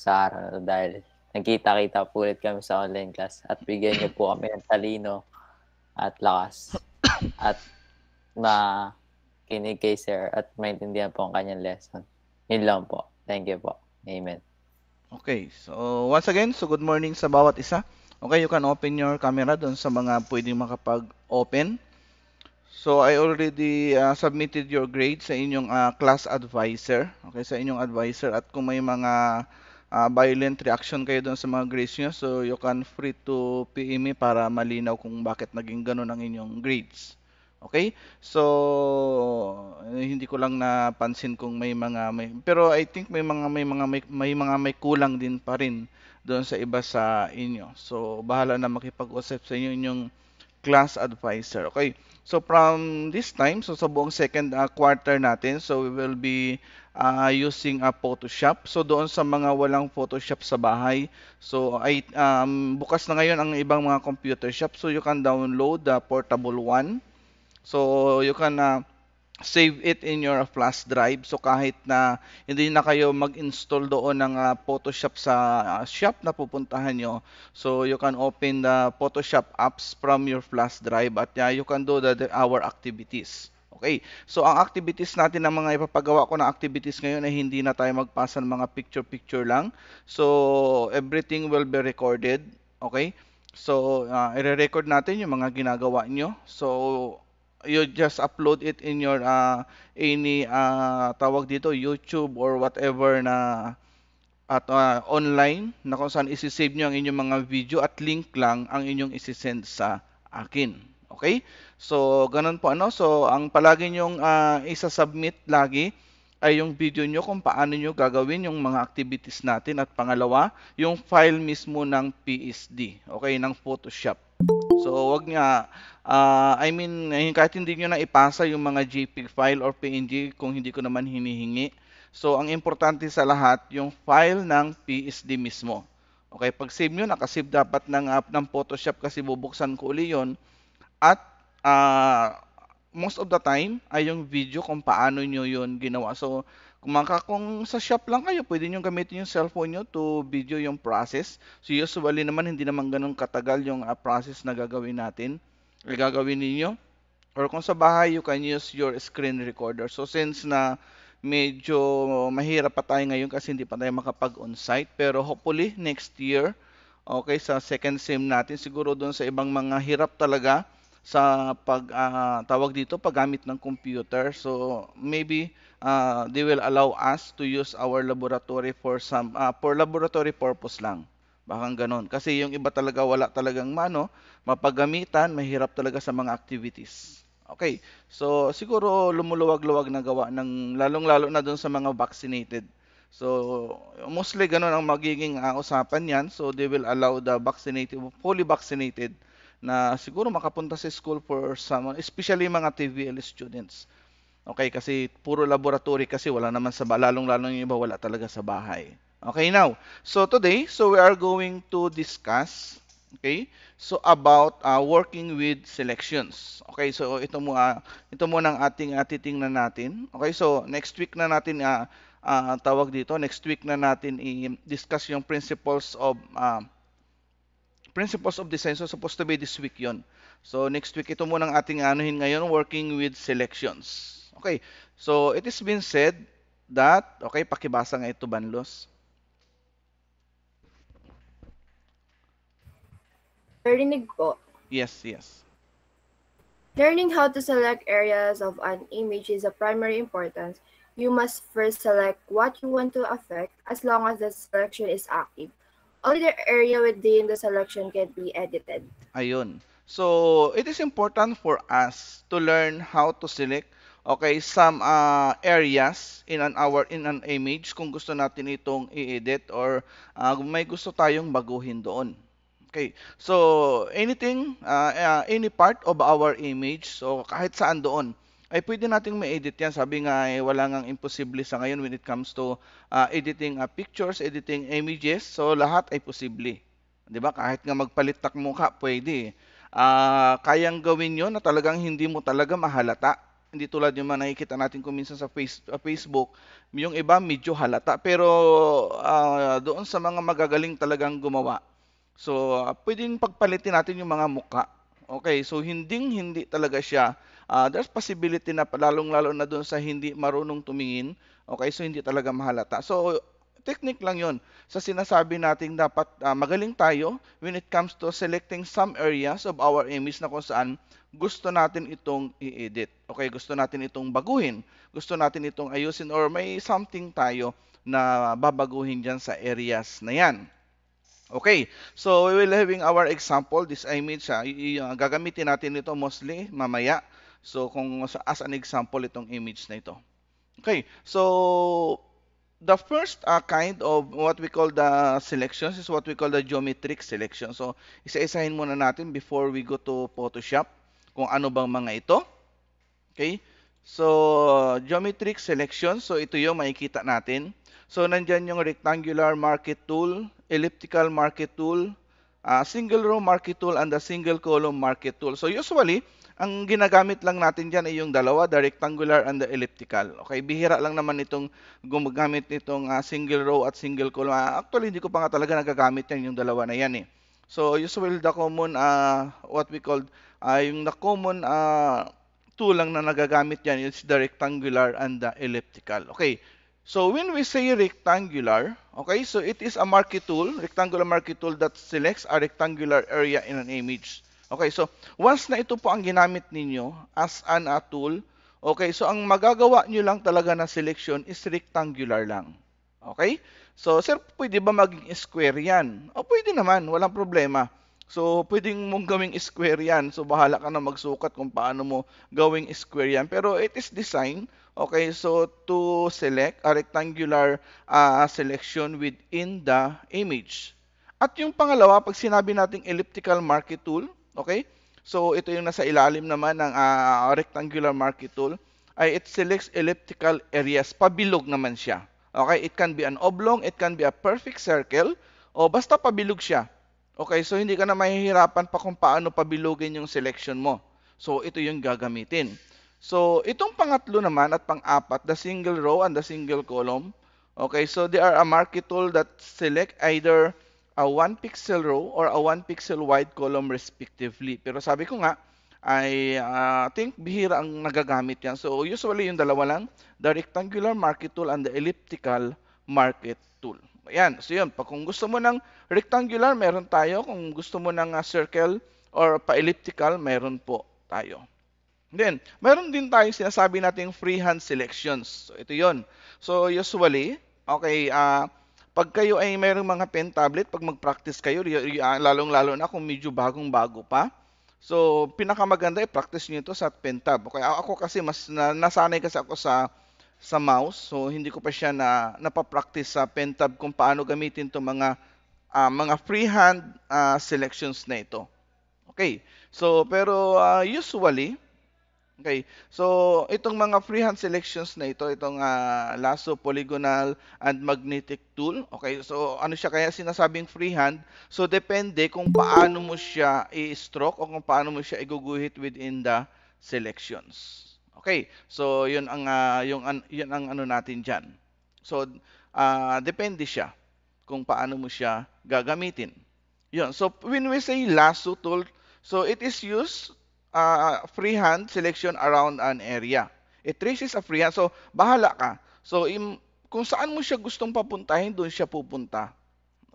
Sa araw dahil nagkita-kita po ulit kami sa online class at bigyan niyo po kami ng talino at lakas at makinig kay sir at maintindihan po ang kanyang lesson. Yun lang po. Thank you po. Amen. Okay, so once again, so good morning sa bawat isa. Okay, you can open your camera doon sa mga pwedeng makapag-open. So I already uh, submitted your grade sa inyong uh, class advisor. Okay, sa inyong advisor at kung may mga uh, violent reaction kayo doon sa mga grades nyo, so you can free to PM me para malinaw kung bakit naging ganun ang inyong grades. Okay? So eh, hindi ko lang napansin kung may mga may pero I think may mga may mga may, may mga may kulang din pa rin doon sa iba sa inyo. So bahala na makipag-usap sa inyo inyong class advisor. Okay? So from this time, so sa buong second uh, quarter natin, so we will be uh, using a Photoshop. So doon sa mga walang Photoshop sa bahay, so ay um, bukas na ngayon ang ibang mga computer shop. So you can download the portable one. So you can uh, save it in your flash drive. So kahit na hindi na kayo mag-install doon ng uh, Photoshop sa uh, shop na pupuntahan nyo, so you can open the Photoshop apps from your flash drive at uh, you can do the, the our activities. Okay, so ang activities natin ng mga ipapagawa ko na activities ngayon ay hindi na tayo magpasa ng mga picture-picture lang. So everything will be recorded. Okay, so uh, i-record natin yung mga ginagawa nyo. So you just upload it in your uh, any uh, tawag dito YouTube or whatever na at uh, online na kung saan isi-save niyo ang inyong mga video at link lang ang inyong isi-send sa akin. Okay? So, ganun po ano. So, ang palagi niyong uh, isa-submit lagi ay yung video nyo kung paano nyo gagawin yung mga activities natin at pangalawa, yung file mismo ng PSD, okay, ng Photoshop. So, wag nga, uh, I mean, kahit hindi nyo na ipasa yung mga JPEG file or PNG kung hindi ko naman hinihingi. So, ang importante sa lahat, yung file ng PSD mismo. Okay, pag save nyo, nakasave dapat ng, uh, ng Photoshop kasi bubuksan ko uli yon At, uh, most of the time, ay yung video kung paano nyo yon ginawa. So, kung, maka, kung sa shop lang kayo, pwede nyo gamitin yung cellphone nyo to video yung process. So usually naman, hindi naman ganun katagal yung uh, process na gagawin natin. Or gagawin ninyo. Or kung sa bahay, you can use your screen recorder. So since na medyo mahirap pa tayo ngayon kasi hindi pa tayo makapag-on-site. Pero hopefully, next year, okay, sa second sim natin, siguro doon sa ibang mga hirap talaga, sa pag uh, tawag dito paggamit ng computer so maybe uh, they will allow us to use our laboratory for some uh, for laboratory purpose lang baka ganon kasi yung iba talaga wala talagang mano mapagamitan mahirap talaga sa mga activities okay so siguro lumuluwag-luwag na gawa ng lalong-lalo na doon sa mga vaccinated So, mostly ganun ang magiging uh, usapan yan. So, they will allow the vaccinated, fully vaccinated na siguro makapunta sa school for some, especially mga TVL students. Okay, kasi puro laboratory kasi wala naman sa lalong-lalong yung iba wala talaga sa bahay. Okay, now, so today, so we are going to discuss, okay, so about uh, working with selections. Okay, so ito mo uh, ito muna ang ating uh, titingnan natin. Okay, so next week na natin uh, uh, tawag dito, next week na natin i-discuss yung principles of uh, principles of design. So, supposed to be this week yon. So, next week, ito muna ang ating anuhin ngayon, working with selections. Okay, so it has been said that, okay, pakibasa nga ito, Banlos. Narinig po. Yes, yes. Learning how to select areas of an image is of primary importance. You must first select what you want to affect as long as the selection is active. only the area within the selection can be edited. Ayun. So, it is important for us to learn how to select okay some uh, areas in an our in an image kung gusto natin itong i-edit or uh, may gusto tayong baguhin doon. Okay. So, anything uh, uh, any part of our image so kahit saan doon ay pwede nating ma-edit yan. Sabi nga, eh, wala ngang imposible sa ngayon when it comes to uh, editing uh, pictures, editing images. So, lahat ay posible. Di ba? Kahit nga magpalit tak mukha, pwede. Uh, kayang gawin yon na talagang hindi mo talaga mahalata. Hindi tulad yung mga nakikita natin kung minsan sa face, uh, Facebook, yung iba medyo halata. Pero uh, doon sa mga magagaling talagang gumawa, so uh, pwedeng pagpalitin natin yung mga muka. Okay, so hindi hindi talaga siya. Uh, there's possibility na lalong-lalo na doon sa hindi marunong tumingin. Okay, so hindi talaga mahalata. So technique lang yon sa sinasabi nating dapat uh, magaling tayo when it comes to selecting some areas of our image na kung saan gusto natin itong i-edit. Okay, gusto natin itong baguhin. Gusto natin itong ayusin or may something tayo na babaguhin dyan sa areas na yan. Okay, so we will having our example, this image, uh, gagamitin natin ito mostly mamaya. So kung as an example itong image na ito. Okay, so the first uh, kind of what we call the selections is what we call the geometric selection. So, isa-isahin muna natin before we go to Photoshop kung ano bang mga ito. Okay? So, geometric selection. So, ito yung makikita natin. So, nandyan yung rectangular market tool, elliptical market tool, uh, single row market tool, and the single column market tool. So, usually, ang ginagamit lang natin dyan ay yung dalawa, the rectangular and the elliptical. Okay, bihira lang naman itong gumagamit nitong uh, single row at single column. Uh, actually, hindi ko pa nga talaga nagagamit yan, yung dalawa na yan eh. So, usually the common, uh, what we call, uh, yung the common uh, tool lang na nagagamit yan is the rectangular and the elliptical. Okay, so when we say rectangular, okay, so it is a marquee tool, rectangular marquee tool that selects a rectangular area in an image. Okay, so once na ito po ang ginamit ninyo as an a tool, okay, so ang magagawa nyo lang talaga na selection is rectangular lang. Okay? So, sir, pwede ba maging square yan? O, pwede naman, walang problema. So, pwedeng mong gawing square yan. So, bahala ka na magsukat kung paano mo gawing square yan. Pero it is designed, okay, so to select a rectangular uh, selection within the image. At yung pangalawa, pag sinabi nating elliptical marquee tool, Okay? So, ito yung nasa ilalim naman ng uh, rectangular marquee tool. Ay, it selects elliptical areas. Pabilog naman siya. Okay? It can be an oblong, it can be a perfect circle, o basta pabilog siya. Okay? So, hindi ka na mahihirapan pa kung paano pabilogin yung selection mo. So, ito yung gagamitin. So, itong pangatlo naman at pang-apat, the single row and the single column. Okay? So, they are a marquee tool that select either a 1 pixel row or a 1 pixel wide column respectively. Pero sabi ko nga, I uh, think bihira ang nagagamit yan. So usually yung dalawa lang, the rectangular market tool and the elliptical market tool. Ayan, so yun, pag kung gusto mo ng rectangular, meron tayo. Kung gusto mo ng uh, circle or pa-elliptical, meron po tayo. Then, meron din tayong sinasabi nating freehand selections. So, ito yon. So, usually, okay, uh, pag kayo ay mayroong mga pen tablet, pag mag-practice kayo, ah, lalong-lalo na kung medyo bagong-bago pa, so pinakamaganda i-practice niyo ito sa pen tab. Okay, ako kasi mas na, nasanay kasi ako sa sa mouse, so hindi ko pa siya na napapractice sa pen tab kung paano gamitin itong mga uh, mga freehand uh, selections na ito. Okay. So pero uh, usually Okay. So, itong mga freehand selections na ito, itong uh, lasso, polygonal, and magnetic tool. Okay. So, ano siya kaya sinasabing freehand? So, depende kung paano mo siya i-stroke o kung paano mo siya iguguhit within the selections. Okay. So, yun ang uh, yung yun ang ano natin diyan. So, uh, depende siya kung paano mo siya gagamitin. Yun. So, when we say lasso tool, so it is used uh, freehand selection around an area. It traces a freehand. So, bahala ka. So, im, kung saan mo siya gustong papuntahin, doon siya pupunta.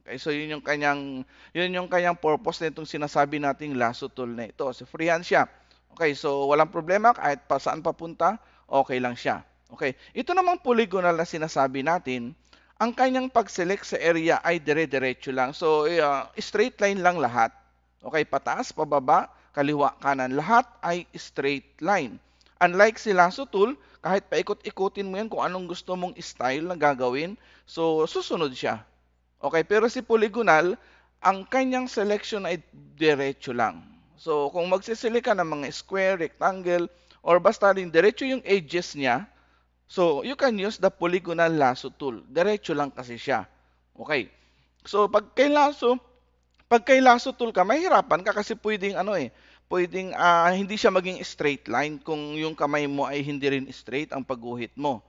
Okay, so yun yung kanyang yun yung kanyang purpose nitong sinasabi nating lasso tool na ito. So freehand siya. Okay, so walang problema kahit pa saan papunta, okay lang siya. Okay. Ito namang polygonal na sinasabi natin, ang kanyang pag-select sa area ay dire-diretso lang. So uh, straight line lang lahat. Okay, pataas, pababa, kaliwa, kanan. Lahat ay straight line. Unlike si lasso tool, kahit paikot-ikutin mo yan kung anong gusto mong style na gagawin, so susunod siya. Okay, pero si polygonal, ang kanyang selection ay diretso lang. So kung magsisili ka ng mga square, rectangle, or basta rin diretso yung edges niya, so you can use the polygonal lasso tool. Diretso lang kasi siya. Okay. So pag kay lasso, pag kay lasso tool ka, mahirapan ka kasi pwedeng ano eh, pwedeng ah, hindi siya maging straight line kung yung kamay mo ay hindi rin straight ang pagguhit mo.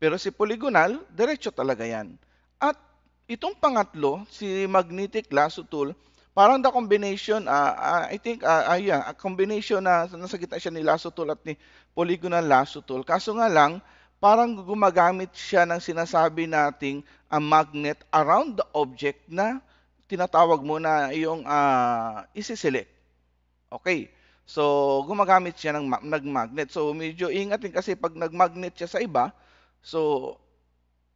Pero si polygonal, diretso talaga yan. At itong pangatlo, si magnetic lasso tool, parang the combination, ah, ah, I think, ah, ah, yeah, a combination na nasa gitna siya ni lasso tool at ni polygonal lasso tool. Kaso nga lang, parang gumagamit siya ng sinasabi nating a magnet around the object na tinatawag mo na yung uh, isi-select. Okay. So, gumagamit siya ng ma- nag-magnet. So, medyo ingat din kasi pag nag-magnet siya sa iba, so,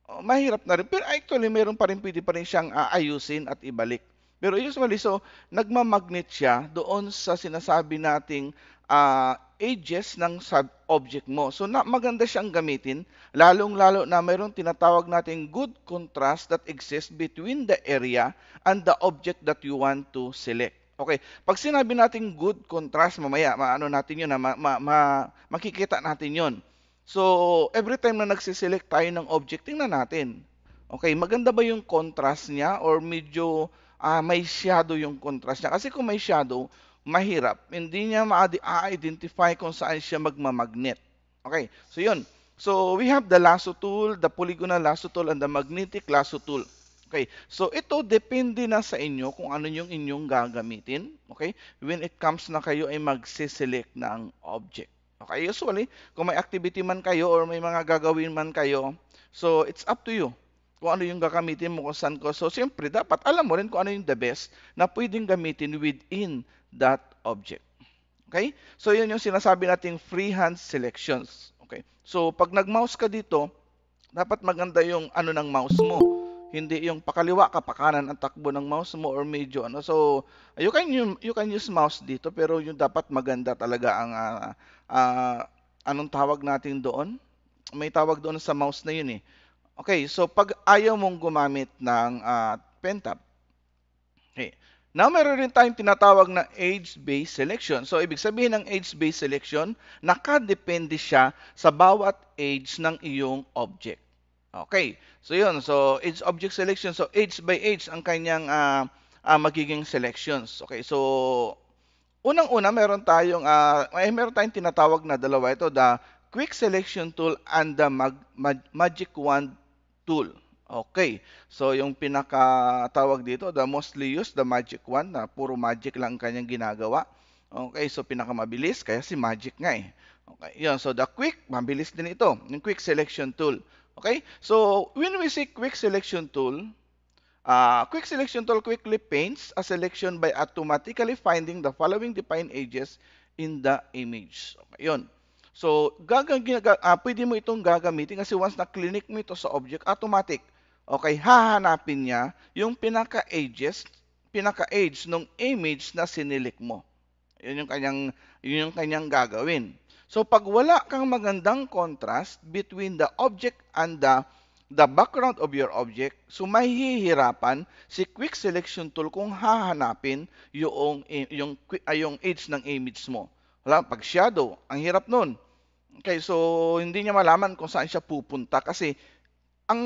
oh, mahirap na rin. Pero actually, meron pa rin, pwede pa rin siyang uh, ayusin at ibalik. Pero usually, so, nagma-magnet siya doon sa sinasabi nating uh, edges ng sub-object mo. So, na, maganda siyang gamitin, lalong-lalo na mayroong tinatawag nating good contrast that exists between the area and the object that you want to select. Okay, pag sinabi nating good contrast, mamaya, maano natin yun, ma, ma, ma, makikita natin yun. So, every time na nagsiselect tayo ng object, tingnan natin. Okay, maganda ba yung contrast niya or medyo uh, may shadow yung contrast niya? Kasi kung may shadow, mahirap. Hindi niya ma-identify kung saan siya magmamagnet. Okay, so yun. So we have the lasso tool, the polygonal lasso tool, and the magnetic lasso tool. Okay, so ito depende na sa inyo kung ano yung inyong gagamitin. Okay, when it comes na kayo ay magsiselect ng object. Okay, usually, kung may activity man kayo or may mga gagawin man kayo, so it's up to you kung ano yung gagamitin mo kung saan ko. So, siyempre, dapat alam mo rin kung ano yung the best na pwedeng gamitin within that object. Okay? So, yun yung sinasabi nating freehand selections. Okay? So, pag nag-mouse ka dito, dapat maganda yung ano ng mouse mo. Hindi yung pakaliwa ka, pakanan ang takbo ng mouse mo or medyo ano. So, you can, you can use mouse dito pero yung dapat maganda talaga ang uh, uh, anong tawag natin doon? May tawag doon sa mouse na yun eh. Okay, so pag ayaw mong gumamit ng uh, pen tab, Now, meron rin tayong tinatawag na age-based selection. So, ibig sabihin ng age-based selection, nakadepende siya sa bawat age ng iyong object. Okay. So, yun. So, age object selection. So, age by age ang kanyang uh, uh, magiging selections. Okay. So, unang-una, meron tayong, uh, eh, meron tayong tinatawag na dalawa ito, the quick selection tool and the mag mag magic wand tool. Okay. So, yung pinakatawag dito, the mostly used, the magic one, na puro magic lang kanyang ginagawa. Okay, so pinakamabilis, kaya si magic nga eh. Okay, yun. So, the quick, mabilis din ito. Yung quick selection tool. Okay, so when we say quick selection tool, uh, quick selection tool quickly paints a selection by automatically finding the following defined edges in the image. Okay, yun. So, gagag, uh, pwede mo itong gagamitin kasi once na clinic mo ito sa object, automatic Okay, hahanapin niya yung pinaka-ages, pinaka-age ng image na sinilik mo. Yun yung kanyang, yun yung kanyang gagawin. So pag wala kang magandang contrast between the object and the the background of your object, so mahihirapan si quick selection tool kung hahanapin yung yung yung age ng image mo. Wala pag shadow, ang hirap noon. Okay, so hindi niya malaman kung saan siya pupunta kasi ang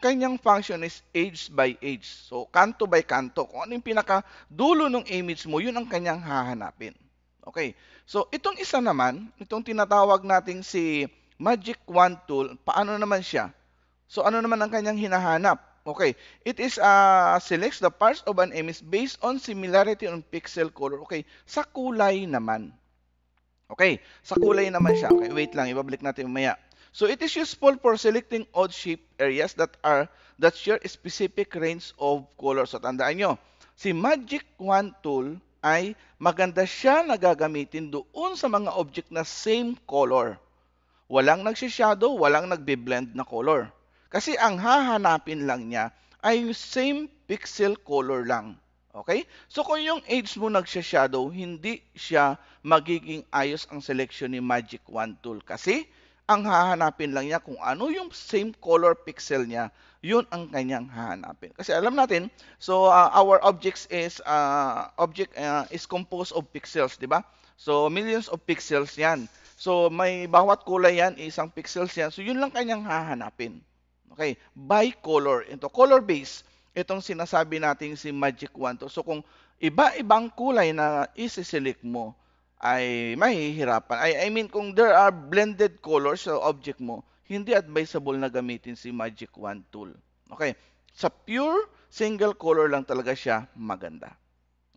kanyang function is age by age. So, kanto by kanto. Kung ano yung pinaka-dulo ng image mo, yun ang kanyang hahanapin. Okay. So, itong isa naman, itong tinatawag nating si Magic Wand Tool, paano naman siya? So, ano naman ang kanyang hinahanap? Okay. It is uh, selects the parts of an image based on similarity on pixel color. Okay. Sa kulay naman. Okay. Sa kulay naman siya. Okay. Wait lang. Ibabalik natin mamaya. So it is useful for selecting odd shape areas that are that share specific range of colors. So tandaan nyo, si Magic Wand Tool ay maganda siya na gagamitin doon sa mga object na same color. Walang nagsishadow, walang nagbe-blend na color. Kasi ang hahanapin lang niya ay yung same pixel color lang. Okay? So kung yung age mo nagsha-shadow, hindi siya magiging ayos ang selection ni Magic Wand Tool. Kasi ang hahanapin lang niya kung ano yung same color pixel niya, yun ang kanyang hahanapin. Kasi alam natin, so uh, our objects is uh, object uh, is composed of pixels, di ba? So millions of pixels 'yan. So may bawat kulay 'yan, isang pixels 'yan. So yun lang kanyang hahanapin. Okay, by color. Ito color base. Itong sinasabi nating si Magic Wand. So kung iba-ibang kulay na isi-select mo, ay mahihirapan. I, I mean, kung there are blended colors sa object mo, hindi advisable na gamitin si Magic Wand tool. Okay? Sa pure single color lang talaga siya maganda.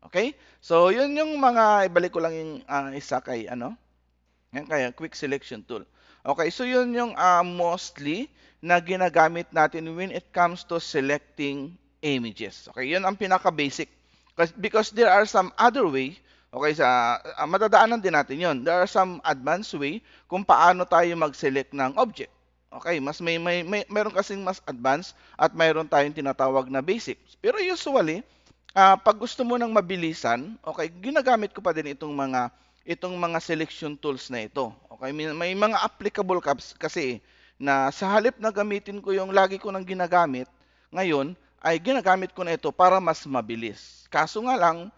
Okay? So, yun yung mga, ibalik ko lang yung uh, isa kay, ano? Yan kaya, quick selection tool. Okay, so yun yung uh, mostly na ginagamit natin when it comes to selecting images. Okay, yun ang pinaka-basic. Because there are some other way Okay, sa uh, madadaanan din natin 'yon. There are some advanced way kung paano tayo mag-select ng object. Okay, mas may, may, may meron kasing mas advanced at mayroon tayong tinatawag na basic. Pero usually, uh, pag gusto mo ng mabilisan, okay, ginagamit ko pa din itong mga itong mga selection tools na ito. Okay, may, may mga applicable caps kasi na sa halip na gamitin ko yung lagi ko nang ginagamit, ngayon ay ginagamit ko na ito para mas mabilis. Kaso nga lang,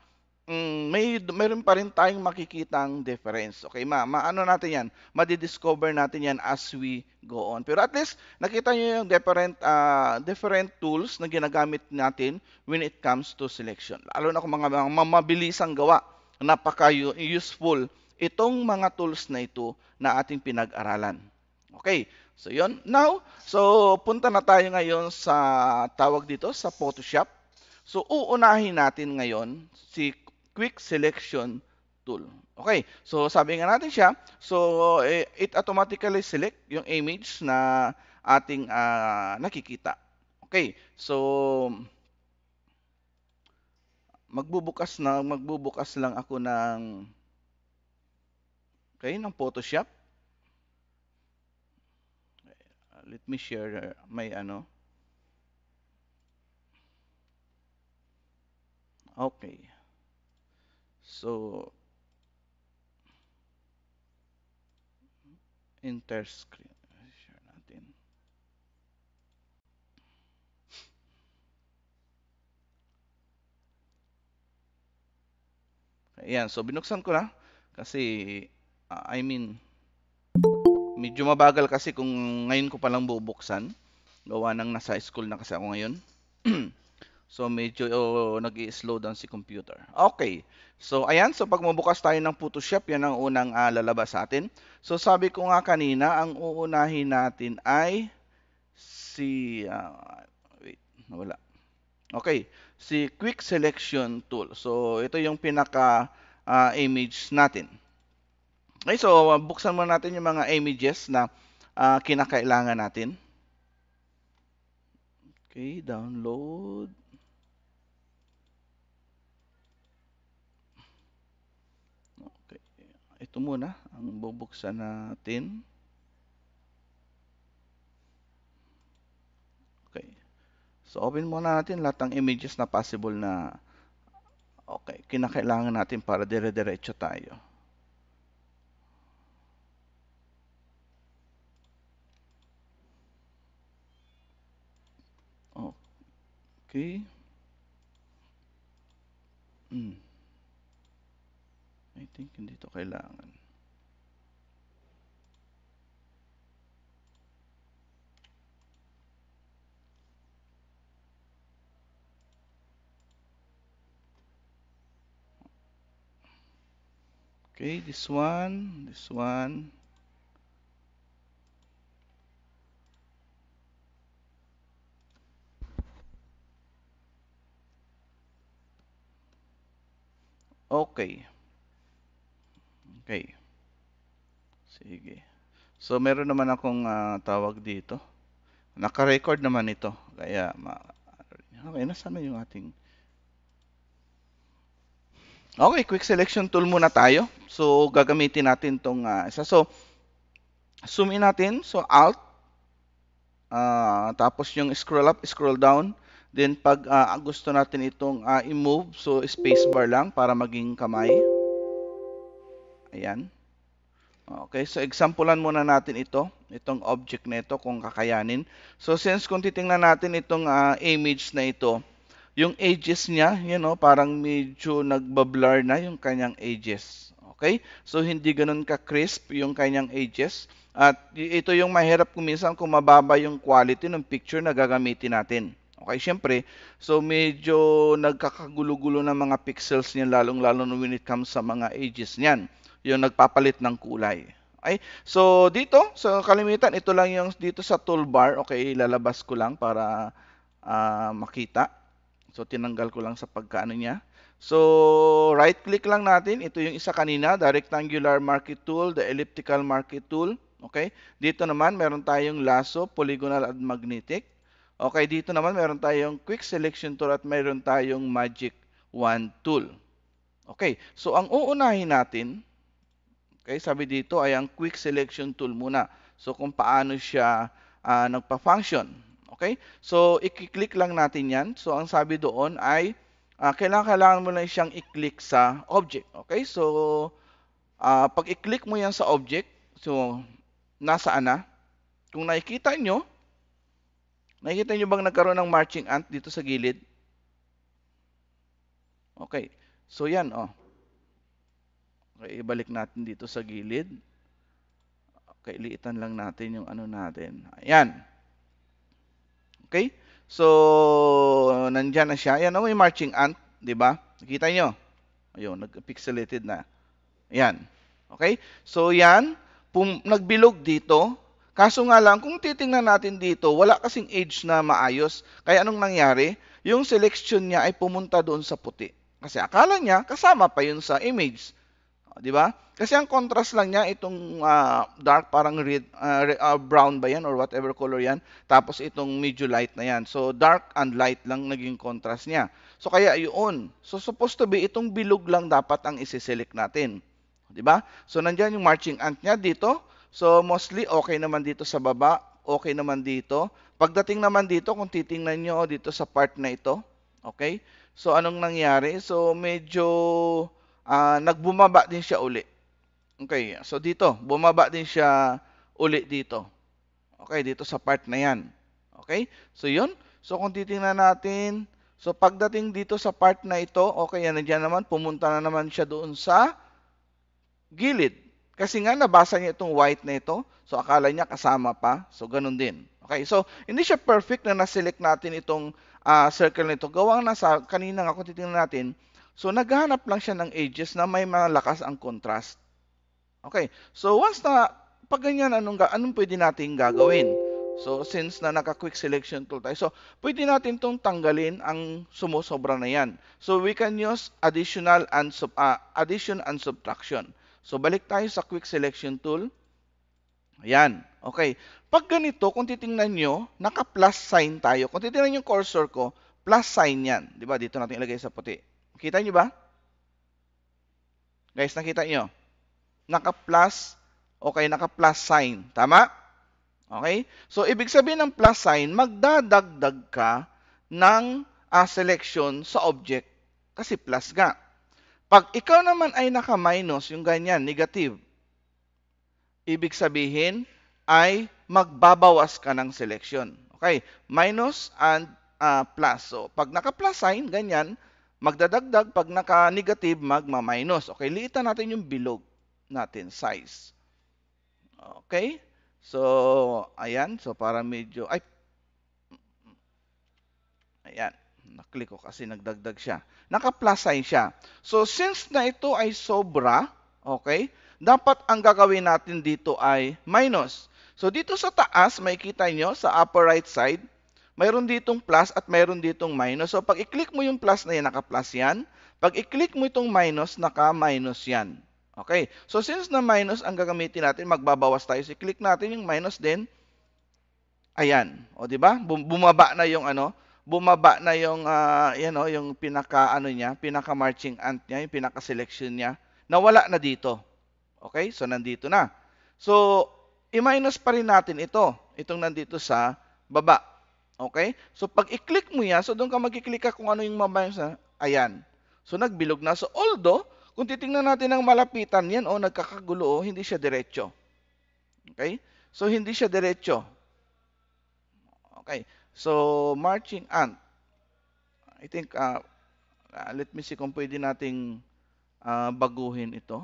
mm, may meron pa rin tayong makikitang difference. Okay, ma, maano natin 'yan? Madi-discover natin 'yan as we go on. Pero at least nakita niyo yung different uh, different tools na ginagamit natin when it comes to selection. Lalo na kung mga, mga mabilisang gawa, napaka-useful itong mga tools na ito na ating pinag-aralan. Okay, so yon. Now, so punta na tayo ngayon sa tawag dito sa Photoshop. So uunahin natin ngayon si quick selection tool. Okay, so sabi nga natin siya, so eh, it automatically select yung image na ating uh, nakikita. Okay, so magbubukas na magbubukas lang ako ng Okay, ng Photoshop. Let me share my ano. Okay. So, enter screen. Share natin. Ayan, so binuksan ko na kasi uh, I mean medyo mabagal kasi kung ngayon ko pa lang bubuksan. Gawa nang nasa school na kasi ako ngayon. So medyo oh, nag-i-slow down si computer. Okay. So ayan, so pag mabukas tayo ng Photoshop, yan ang unang uh, lalabas sa atin. So sabi ko nga kanina, ang uunahin natin ay si uh, wait, nawala. Okay, si Quick Selection Tool. So ito yung pinaka uh, image natin. Okay, so buksan muna natin yung mga images na uh, kinakailangan natin. Okay, download. Ito muna ang bubuksan natin. Okay. So, open muna natin lahat ng images na possible na okay, kinakailangan natin para dire-diretso tayo. Okay. Hmm. I think hindi to kailangan. Okay, this one, this one. Okay. Okay. Sige. So, meron naman akong uh, tawag dito. Naka-record naman ito. Kaya, ma okay, nasaan na yung ating... Okay, quick selection tool muna tayo. So, gagamitin natin itong uh, isa. So, zoom in natin. So, Alt. Uh, tapos yung scroll up, scroll down. Then, pag uh, gusto natin itong uh, i-move, so spacebar lang para maging kamay. Ayan. Okay, so examplean muna natin ito, itong object na ito kung kakayanin. So since kung titingnan natin itong uh, image na ito, yung edges niya, you know, parang medyo nagbablur na yung kanyang edges. Okay? So hindi ganoon ka-crisp yung kanyang edges. At ito yung mahirap kung minsan kung mababa yung quality ng picture na gagamitin natin. Okay, syempre, so medyo nagkakagulo-gulo ng mga pixels niya lalong-lalo when it comes sa mga edges niyan. Yung nagpapalit ng kulay. Okay? So, dito, sa kalimitan, ito lang yung dito sa toolbar. Okay, lalabas ko lang para uh, makita. So, tinanggal ko lang sa pagkaano niya. So, right-click lang natin. Ito yung isa kanina, the rectangular market tool, the elliptical market tool. Okay? Dito naman, meron tayong lasso, polygonal at magnetic. Okay, dito naman meron tayong quick selection tool at meron tayong magic wand tool. Okay, so ang uunahin natin, okay, sabi dito ay ang quick selection tool muna. So kung paano siya uh, nagpa-function. Okay, so i-click lang natin yan. So ang sabi doon ay uh, kailangan, kailangan mo lang siyang i-click sa object. Okay, so uh, pag i-click mo yan sa object, so nasaan na? Kung nakikita nyo, nakikita nyo bang nagkaroon ng marching ant dito sa gilid? Okay, so yan oh. Okay, ibalik natin dito sa gilid. Okay, liitan lang natin yung ano natin. Ayan. Okay? So, nandyan na siya. Ayan, oh, may marching ant, di ba? Nakita nyo? Ayun, nag-pixelated na. Ayan. Okay? So, yan pum- nagbilog dito. Kaso nga lang, kung titingnan natin dito, wala kasing age na maayos. Kaya anong nangyari? Yung selection niya ay pumunta doon sa puti. Kasi akala niya, kasama pa yun sa image. Di ba? Kasi ang contrast lang niya, itong uh, dark, parang red, uh, uh, brown ba yan or whatever color yan. Tapos itong medyo light na yan. So dark and light lang naging contrast niya. So kaya yun. So supposed to be, itong bilog lang dapat ang isi-select natin. 'di ba? So nandiyan yung marching ant niya dito. So mostly okay naman dito sa baba, okay naman dito. Pagdating naman dito kung titingnan niyo dito sa part na ito, okay? So anong nangyari? So medyo uh, nagbumaba din siya uli. Okay, so dito, bumaba din siya uli dito. Okay, dito sa part na 'yan. Okay? So 'yun. So kung titingnan natin, so pagdating dito sa part na ito, okay, yan nandiyan naman, pumunta na naman siya doon sa gilid. Kasi nga nabasa niya itong white na ito, so akala niya kasama pa, so ganun din. Okay, so hindi siya perfect na na-select natin itong uh, circle nito. Gawang nasa kanina nga kung titingnan natin, so naghahanap lang siya ng edges na may malakas ang contrast. Okay, so once na pag ganyan, anong, anong pwede natin gagawin? So, since na naka-quick selection tool tayo, so pwede natin itong tanggalin ang sumusobra na yan. So, we can use additional and sub, uh, addition and subtraction. So, balik tayo sa quick selection tool. Ayan. Okay. Pag ganito, kung titingnan nyo, naka-plus sign tayo. Kung titingnan yung cursor ko, plus sign yan. Di ba? Dito natin ilagay sa puti. Kita nyo ba? Guys, nakita nyo? Naka-plus, okay, naka-plus sign. Tama? Okay? So, ibig sabihin ng plus sign, magdadagdag ka ng uh, selection sa object. Kasi plus nga. Pag ikaw naman ay naka-minus, yung ganyan, negative, ibig sabihin ay magbabawas ka ng selection. Okay, minus and uh, plus. So, pag naka-plus sign, ganyan, magdadagdag. Pag naka-negative, magma-minus. Okay, liitan natin yung bilog natin, size. Okay, so, ayan. So, para medyo, ay, ayan. Naklik ko kasi nagdagdag siya. Naka-plus sign siya. So, since na ito ay sobra, okay, dapat ang gagawin natin dito ay minus. So, dito sa taas, makikita nyo sa upper right side, mayroon ditong plus at mayroon ditong minus. So, pag i-click mo yung plus na yan, naka-plus yan. Pag i-click mo itong minus, naka-minus yan. Okay. So, since na minus ang gagamitin natin, magbabawas tayo. So, i-click natin yung minus din. Ayan. O, di ba? Bumaba na yung ano, bumaba na yung uh, yan oh, yung pinaka ano niya, pinaka marching ant niya, yung pinaka selection niya, nawala na dito. Okay? So nandito na. So i-minus pa rin natin ito, itong nandito sa baba. Okay? So pag i-click mo yan, so doon ka magki-click ka kung ano yung mabayos na, ayan. So nagbilog na. So although, kung titingnan natin ng malapitan, yan oh, nagkakagulo oh, hindi siya diretso. Okay? So hindi siya diretso. Okay. So, marching ant. I think, uh, uh, let me see kung pwede nating uh, baguhin ito.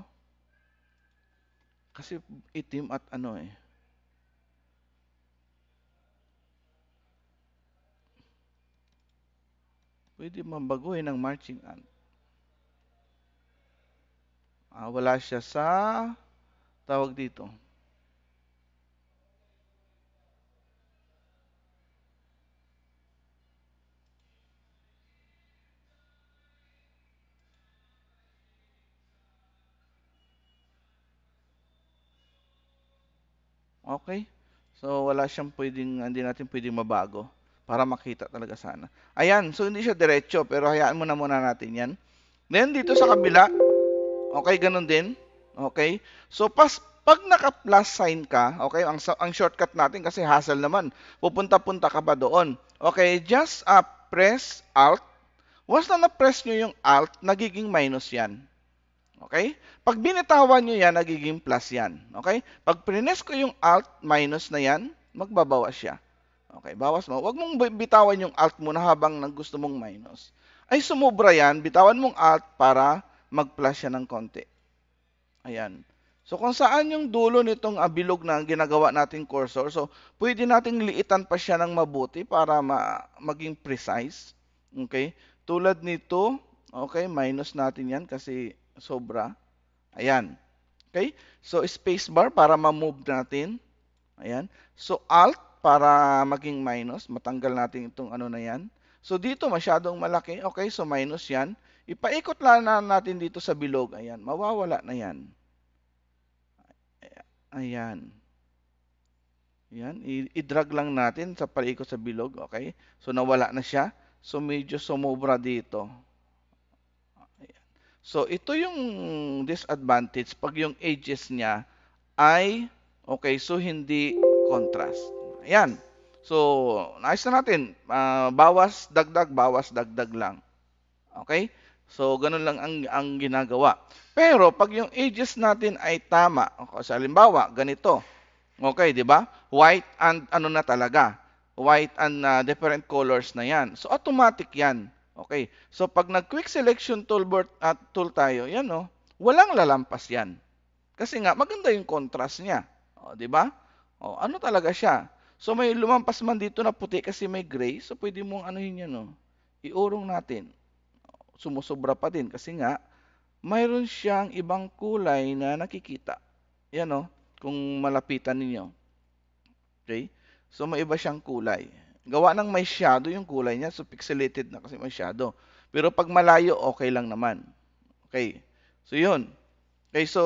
Kasi itim at ano eh. Pwede mabaguhin ng marching ant. Ah, wala siya sa tawag dito. Okay? So, wala siyang pwedeng, hindi natin pwedeng mabago para makita talaga sana. Ayan, so hindi siya diretso, pero hayaan mo na muna natin yan. Then, dito sa kabila, okay, ganun din. Okay? So, pas, pag naka-plus sign ka, okay, ang, ang shortcut natin kasi hassle naman, pupunta-punta ka pa doon. Okay, just uh, press Alt. Once na na-press nyo yung Alt, nagiging minus yan. Okay? Pag binitawan nyo yan, nagiging plus yan. Okay? Pag prines ko yung alt minus na yan, magbabawas siya. Okay, bawas mo. Huwag mong bitawan yung alt muna habang nang gusto mong minus. Ay sumobra yan, bitawan mong alt para mag-plus siya ng konti. Ayan. So kung saan yung dulo nitong abilog na ginagawa nating cursor, so pwede nating liitan pa siya ng mabuti para ma maging precise. Okay? Tulad nito, okay, minus natin yan kasi sobra. Ayan. Okay? So, spacebar para ma-move natin. Ayan. So, alt para maging minus. Matanggal natin itong ano na yan. So, dito masyadong malaki. Okay, so minus yan. Ipaikot lang na natin dito sa bilog. Ayan. Mawawala na yan. Ayan. Ayan. I-drag lang natin sa palikot sa bilog. Okay? So, nawala na siya. So, medyo sumobra dito. So, ito yung disadvantage pag yung edges niya ay, okay, so hindi contrast. Ayan. So, naayos na natin. Uh, bawas, dagdag, bawas, dagdag lang. Okay? So, ganun lang ang, ang ginagawa. Pero, pag yung edges natin ay tama, okay, sa halimbawa, ganito. Okay, di ba? White and ano na talaga. White and uh, different colors na yan. So, automatic yan. Okay. So pag nag-quick selection toolbar at uh, tool tayo, yan oh, walang lalampas yan. Kasi nga maganda yung contrast niya. O, di ba? O, ano talaga siya? So may lumampas man dito na puti kasi may gray, so pwede mong anuhin yan oh. Iurong natin. Sumusobra pa din kasi nga mayroon siyang ibang kulay na nakikita. Yan oh, kung malapitan ninyo. Okay? So may iba siyang kulay. Gawa ng may shadow yung kulay niya, so pixelated na kasi may shadow. Pero pag malayo, okay lang naman. Okay. So, yun. Okay, so,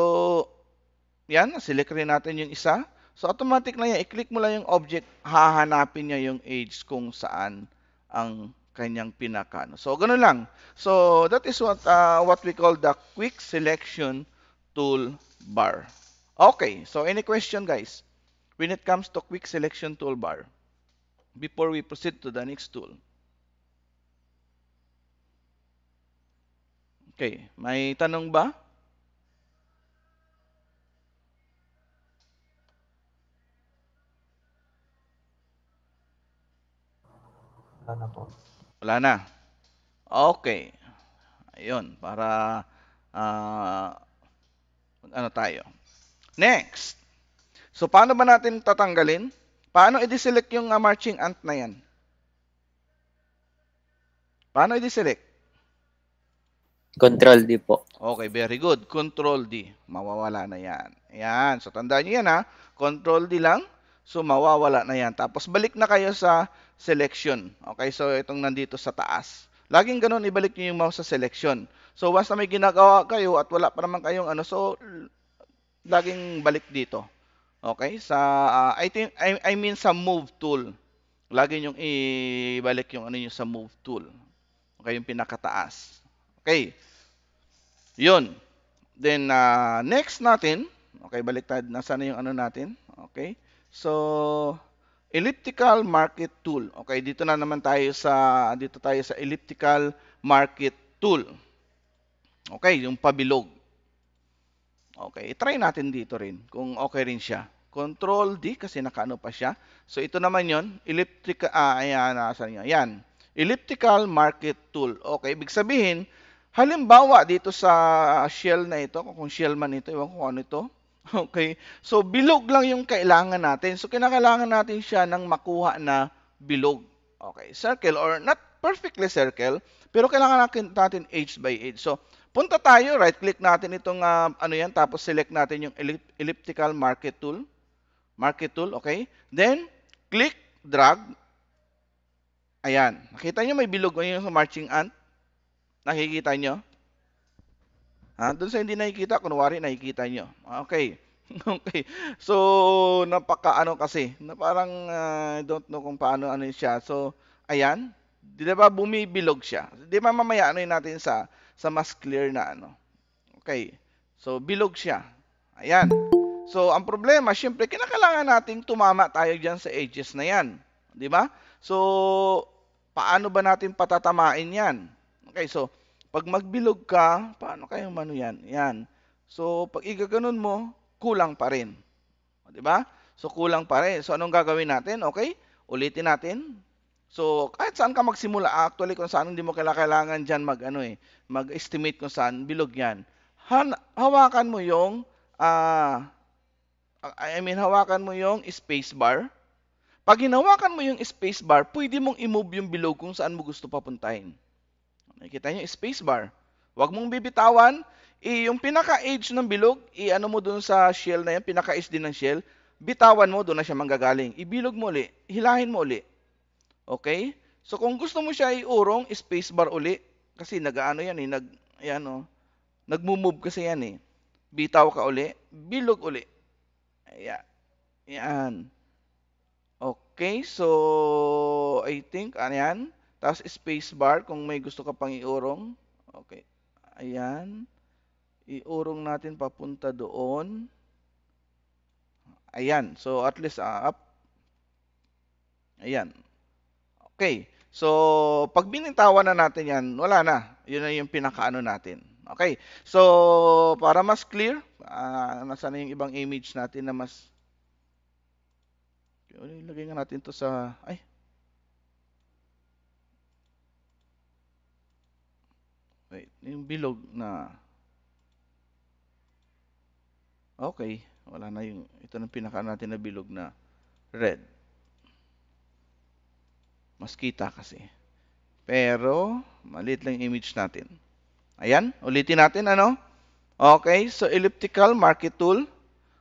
yan, select natin yung isa. So, automatic na yan, i-click mo lang yung object, hahanapin niya yung age kung saan ang kanyang pinakano. So, ganun lang. So, that is what, uh, what we call the quick selection toolbar. Okay, so any question guys? When it comes to quick selection toolbar before we proceed to the next tool. Okay, may tanong ba? Wala na po. Wala na. Okay. Ayun, para uh, ano tayo. Next. So, paano ba natin tatanggalin? Paano i-deselect yung uh, marching ant na yan? Paano i-deselect? Control D po. Okay, very good. Control D. Mawawala na yan. Ayan. So, tandaan nyo yan ha. Control D lang. So, mawawala na yan. Tapos, balik na kayo sa selection. Okay, so itong nandito sa taas. Laging ganun, ibalik nyo yung mouse sa selection. So, once na may ginagawa kayo at wala pa naman kayong ano, so, laging balik dito. Okay? Sa uh, I think I, I mean sa move tool. Lagi niyo ibalik yung ano niyo sa move tool. Okay, yung pinakataas. Okay. 'Yun. Then uh, next natin, okay, balik tayo na yung ano natin. Okay? So elliptical market tool. Okay, dito na naman tayo sa dito tayo sa elliptical market tool. Okay, yung pabilog. Okay, try natin dito rin kung okay rin siya. Control D kasi nakaano pa siya. So ito naman 'yon, elliptical ah ayan nasa niyo. Yan. Elliptical market tool. Okay, ibig sabihin halimbawa dito sa shell na ito, kung shell man ito, ewan ko ano ito. Okay. So bilog lang yung kailangan natin. So kinakailangan natin siya ng makuha na bilog. Okay, circle or not perfectly circle, pero kailangan natin, natin edge by edge. So punta tayo, right-click natin itong uh, ano yan, tapos select natin yung elliptical market tool. Market tool, okay? Then, click, drag. Ayan. Nakita nyo may bilog ngayon sa marching ant? Nakikita nyo? Ha? Doon sa hindi nakikita, kunwari nakikita nyo. Okay. okay. So, napaka ano kasi, na parang uh, don't know kung paano ano siya. So, ayan. Di ba bumibilog siya? Di ba mamaya ano natin sa sa mas clear na ano. Okay. So, bilog siya. Ayan. So, ang problema, syempre, kinakailangan nating tumama tayo diyan sa edges na yan. Di ba? So, paano ba natin patatamain yan? Okay, so, pag magbilog ka, paano kayo mano yan? Yan. So, pag igaganon mo, kulang pa rin. Di ba? So, kulang pa rin. So, anong gagawin natin? Okay? Ulitin natin. So, kahit saan ka magsimula, actually, kung saan hindi mo kailangan dyan mag, ano eh, mag-estimate kung saan, bilog yan. Han hawakan mo yung, uh, I mean, hawakan mo yung space bar. Pag hinawakan mo yung space bar, pwede mong i-move yung bilog kung saan mo gusto papuntahin. Nakikita niyo, space bar. Huwag mong bibitawan. I, yung pinaka-edge ng bilog, i-ano mo dun sa shell na yan, pinaka-edge din ng shell, bitawan mo, doon na siya manggagaling. Ibilog mo uli, hilahin mo uli. Okay? So kung gusto mo siya iurong, space bar uli, kasi nag-ano yan eh, nag, yan oh, nagmo-move kasi yan eh. Bitaw ka uli, bilog uli. Ayan. Yan. Okay, so I think, ano yan? Tapos space bar kung may gusto ka pang iurong. Okay. Ayan. Iurong natin papunta doon. Ayan. So at least uh, up. Ayan. Okay. So pag binintawan na natin yan, wala na. Yun na yung pinakaano natin. Okay. So para mas clear, uh, nasa na yung ibang image natin na mas ilagay nga natin to sa ay Wait, yung bilog na Okay, wala na yung ito ng pinaka natin na bilog na red. Mas kita kasi. Pero maliit lang image natin. Ayan, ulitin natin ano? Okay, so elliptical market tool.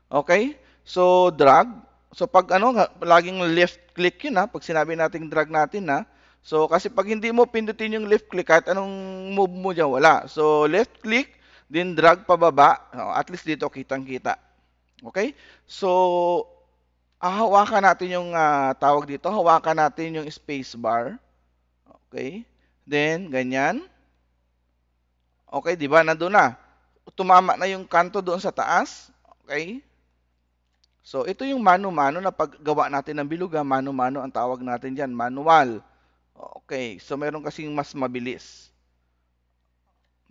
Okay? So drag. So pag ano, laging left click yun ha, pag sinabi nating drag natin ha. So, kasi pag hindi mo pindutin yung left click, kahit anong move mo dyan, wala. So, left click, then drag pababa. At least dito kitang-kita. Okay? So, hawakan natin yung uh, tawag dito. Hawakan natin yung space bar. Okay? Then, ganyan. Okay, di ba? Nandun na. Tumama na yung kanto doon sa taas. Okay? So, ito yung mano-mano na paggawa natin ng biluga. Mano-mano ang tawag natin dyan. Manual. Okay, so meron kasing mas mabilis.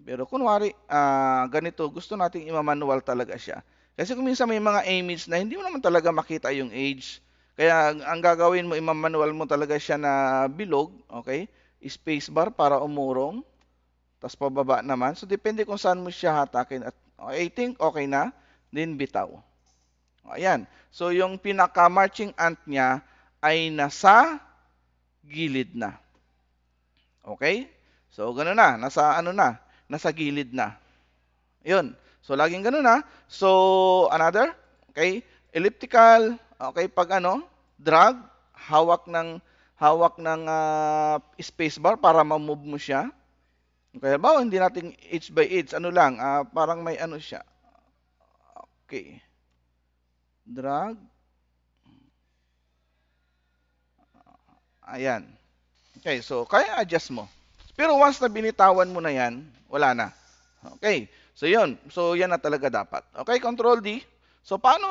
Pero kunwari, uh, ganito, gusto nating imamanual talaga siya. Kasi kung minsan may mga image na hindi mo naman talaga makita yung age. Kaya ang gagawin mo, imamanual mo talaga siya na bilog, okay? Spacebar para umurong. Tapos pababa naman. So, depende kung saan mo siya hatakin. At I think okay na. Then, bitaw. Ayan. So, yung pinaka-marching ant niya ay nasa gilid na. Okay? So, gano'n na. Nasa ano na? Nasa gilid na. Yun. So, laging gano'n na. So, another. Okay? Elliptical. Okay? Pag ano, drag, hawak ng hawak ng uh, spacebar para ma-move mo siya. Okay, ba hindi natin each by each, ano lang, uh, parang may ano siya. Okay. Drag, Ayan. Okay, so kaya adjust mo. Pero once na binitawan mo na yan, wala na. Okay, so yun. So yan na talaga dapat. Okay, control D. So paano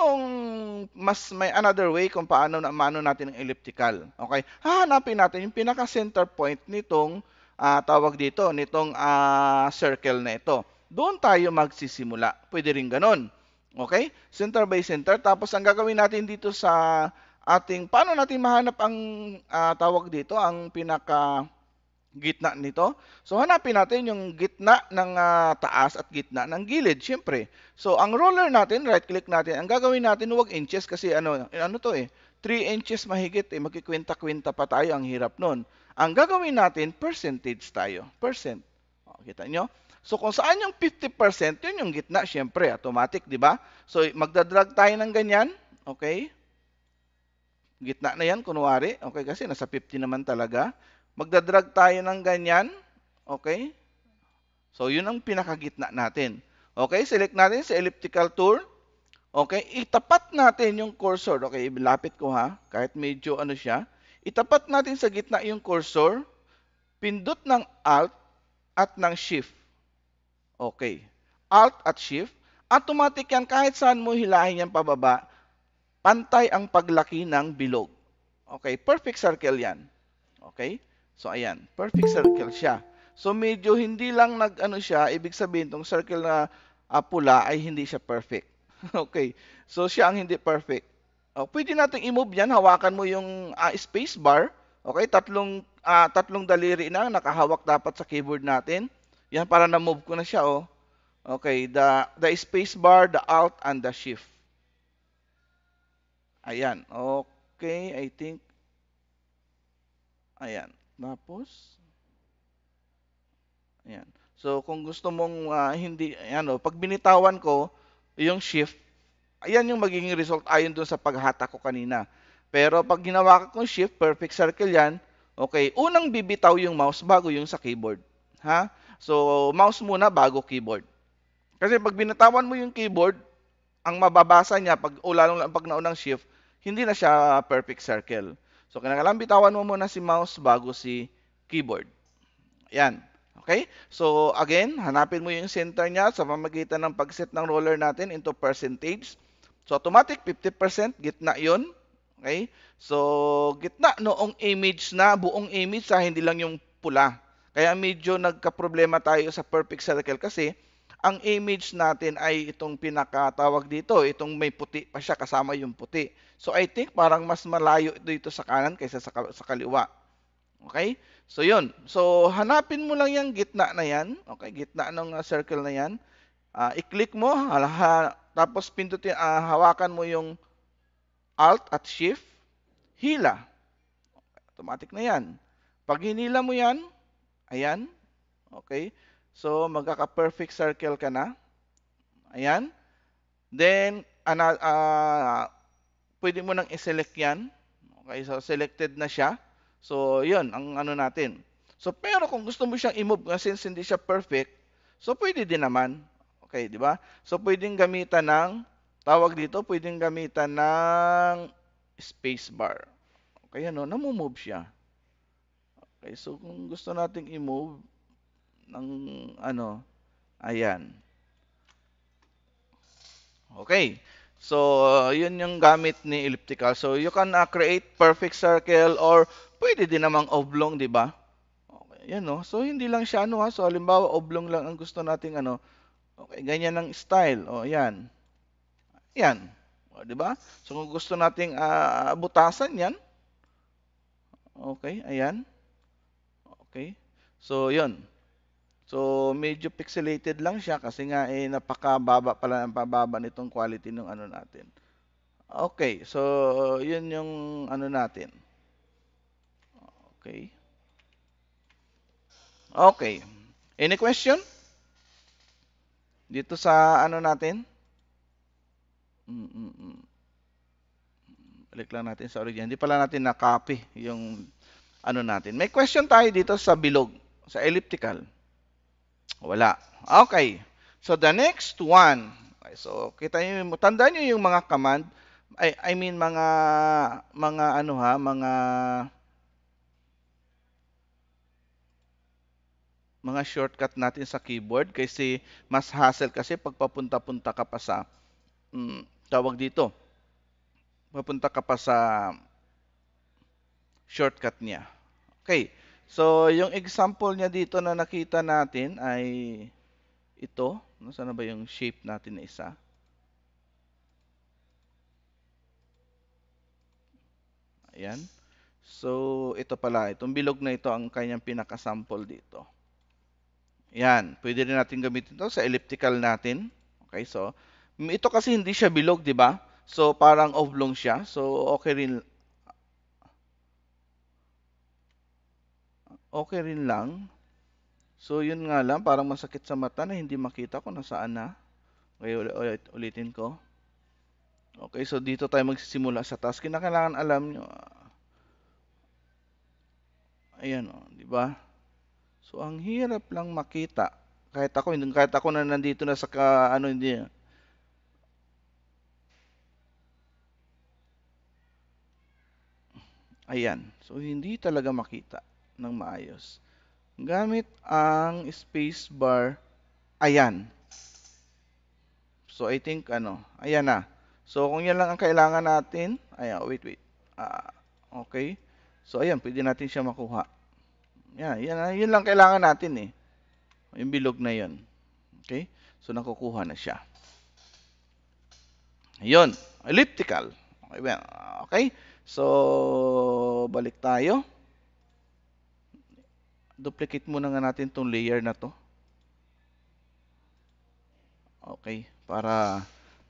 mas may another way kung paano na mano natin ang elliptical. Okay, hahanapin natin yung pinaka-center point nitong uh, tawag dito, nitong uh, circle na ito. Doon tayo magsisimula. Pwede rin ganun. Okay? Center by center. Tapos ang gagawin natin dito sa ating paano natin mahanap ang uh, tawag dito, ang pinaka gitna nito. So hanapin natin yung gitna ng uh, taas at gitna ng gilid, syempre. So ang roller natin, right click natin. Ang gagawin natin huwag inches kasi ano, ano to eh, 3 inches mahigit eh, magkikwenta-kwenta pa tayo, ang hirap nun. Ang gagawin natin, percentage tayo. Percent. O, kita nyo? So kung saan yung 50%, yun yung gitna, syempre, automatic, di ba? So magdadrag tayo ng ganyan, okay? Gitna na yan, kunwari, okay, kasi nasa 50 naman talaga. Magdadrag tayo ng ganyan, okay? So yun ang pinakagitna natin. Okay, select natin sa elliptical tool. Okay, itapat natin yung cursor. Okay, lapit ko ha, kahit medyo ano siya. Itapat natin sa gitna yung cursor. Pindot ng Alt at ng Shift. Okay. Alt at Shift. Automatic yan kahit saan mo hilahin yan pababa. Pantay ang paglaki ng bilog. Okay, perfect circle yan. Okay? So ayan, perfect circle siya. So medyo hindi lang nag ano siya, ibig sabihin tong circle na uh, pula ay hindi siya perfect. okay. So siya ang hindi perfect. Oh, pwede nating i-move 'yan. Hawakan mo yung uh, space bar. Okay, tatlong uh, tatlong daliri na nakahawak dapat sa keyboard natin. Yan para na-move ko na siya oh. Okay, the the space bar, the alt and the shift. Ayan. Okay, I think Ayan. Tapos Ayan. So kung gusto mong uh, hindi ano, pag binitawan ko yung shift, ayan yung magiging result ayon doon sa paghata ko kanina. Pero pag ginawa ko shift, perfect circle yan. Okay, unang bibitaw yung mouse bago yung sa keyboard. Ha? So mouse muna bago keyboard. Kasi pag binitawan mo yung keyboard, ang mababasa niya pag ulalong lang pag naunang shift, hindi na siya perfect circle. So kailangan bitawan mo muna si mouse bago si keyboard. Yan. Okay? So, again, hanapin mo yung center niya sa pamagitan ng pag-set ng roller natin into percentage. So, automatic, 50%, gitna yon Okay? So, gitna noong image na, buong image sa hindi lang yung pula. Kaya medyo nagka-problema tayo sa perfect circle kasi ang image natin ay itong pinakatawag dito, itong may puti pa siya kasama yung puti. So I think parang mas malayo dito sa kanan kaysa sa, sa kaliwa. Okay? So, yun. So, hanapin mo lang yung gitna na yan. Okay, gitna ng uh, circle na yan. Uh, i-click mo, halaha, tapos pindutin, uh, hawakan mo yung Alt at Shift, hila. Automatic na yan. Pag hinila mo yan, ayan, okay, so magkaka-perfect circle ka na. Ayan. Then, ana, uh, pwede mo nang i-select yan. Okay, so selected na siya. So, yun, ang ano natin. So, pero kung gusto mo siyang i-move, since hindi siya perfect, so pwede din naman. Okay, di ba? So, pwedeng gamitan ng, tawag dito, pwedeng gamitan ng space bar. Okay, ano, namumove siya. Okay, so kung gusto nating i-move ng ano, ayan. Okay. So, uh, yun yung gamit ni elliptical. So, you can uh, create perfect circle or Pwede din namang oblong, di ba? Okay, yan no. So hindi lang siya ano ha. So halimbawa oblong lang ang gusto nating ano. Okay, ganyan ang style. O yan. Yan. O, di ba? So kung gusto nating uh, butasan yan. Okay, ayan. Okay. So yun. So medyo pixelated lang siya kasi nga eh napakababa pala ang pababa nitong quality ng ano natin. Okay, so yun yung ano natin. Okay. Okay. Any question? Dito sa ano natin? Mm -mm. Balik lang natin sa origin. Hindi pala natin na-copy yung ano natin. May question tayo dito sa bilog, sa elliptical. Wala. Okay. So the next one. Okay, so kita niyo, tandaan niyo yung mga command. I, I mean mga mga ano ha, mga mga shortcut natin sa keyboard kasi mas hassle kasi pag papunta-punta ka pa sa um, tawag dito papunta ka pa sa shortcut niya. Okay. So, yung example niya dito na nakita natin ay ito. Nasaan na ba yung shape natin na isa? Ayan. So, ito pala. Itong bilog na ito ang kanyang pinaka-sample dito. Yan, pwede rin natin gamitin ito sa elliptical natin. Okay, so ito kasi hindi siya bilog, 'di ba? So parang oblong siya. So okay rin Okay rin lang. So, yun nga lang, parang masakit sa mata na hindi makita kung nasaan na. Okay, ulit, ulitin ko. Okay, so dito tayo magsisimula sa task. Kinakailangan alam nyo. Ayan, oh, di ba? So, ang hirap lang makita. Kahit ako, kahit ako na nandito na sa ka, ano, hindi. Ayan. So, hindi talaga makita ng maayos. Gamit ang space bar, ayan. So, I think, ano, ayan na. So, kung yan lang ang kailangan natin, ayan, wait, wait. Uh, okay. So, ayan, pwede natin siya makuha. Yan, yan, yun lang kailangan natin eh. Yung bilog na yun. Okay? So, nakukuha na siya. Ayun, elliptical. Okay, okay? So, balik tayo duplicate muna nga natin tong layer na to. Okay, para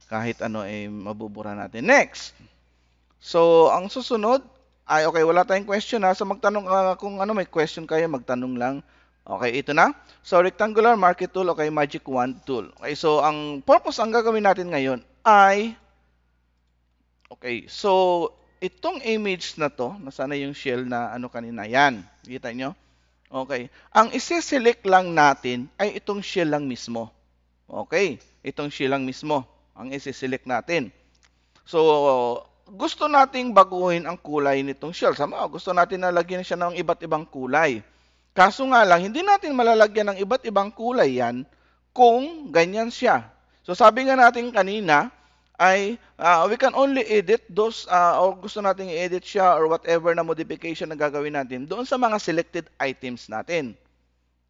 kahit ano ay eh, mabubura natin. Next! So, ang susunod, ay okay, wala tayong question ha. So, magtanong uh, kung ano may question kayo, magtanong lang. Okay, ito na. So, rectangular market tool, okay, magic wand tool. Okay, so ang purpose ang gagawin natin ngayon ay Okay, so itong image na to, nasana yung shell na ano kanina, yan. Kita nyo? Okay. Ang isi-select lang natin ay itong shell lang mismo. Okay. Itong shell lang mismo ang isi-select natin. So, gusto nating baguhin ang kulay nitong shell. Sama, gusto natin na lagyan siya ng iba't ibang kulay. Kaso nga lang, hindi natin malalagyan ng iba't ibang kulay yan kung ganyan siya. So, sabi nga natin kanina, ay uh, we can only edit those uh, or gusto nating i-edit siya or whatever na modification na gagawin natin doon sa mga selected items natin.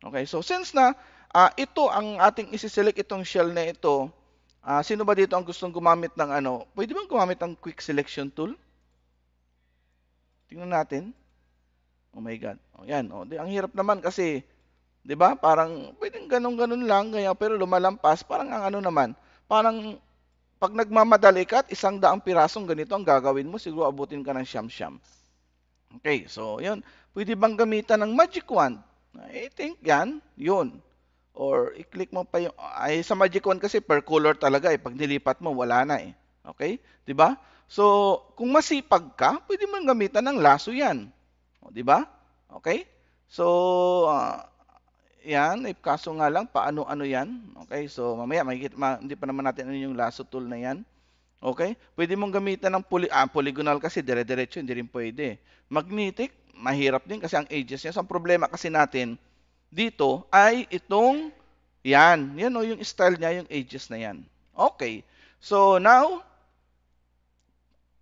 Okay, so since na uh, ito ang ating isi-select itong shell na ito, uh, sino ba dito ang gustong gumamit ng ano? Pwede bang gumamit ng quick selection tool? Tingnan natin. Oh my god. Oh, yan. Oh, di, ang hirap naman kasi 'di ba? Parang pwedeng ganun-ganun lang kaya pero lumalampas parang ang ano naman, parang pag nagmamadali ka at isang daang pirasong ganito ang gagawin mo, siguro abutin ka ng siyam-siyam. Okay, so yun. Pwede bang gamitan ng magic wand? I think yan, yun. Or i-click mo pa yung, ay sa magic wand kasi per color talaga eh. Pag nilipat mo, wala na eh. Okay? ba? Diba? So, kung masipag ka, pwede mo gamitan ng laso yan. O, diba? Okay? So, uh, yan, if kaso nga lang, paano-ano yan. Okay, so mamaya, makikita, ma, hindi pa naman natin ano yung lasso tool na yan. Okay, pwede mong gamitan ng poly, ah, polygonal kasi dire-diretso, hindi rin pwede. Magnetic, mahirap din kasi ang edges niya. So, ang problema kasi natin dito ay itong, yan, yan o, yung style niya, yung edges na yan. Okay, so now,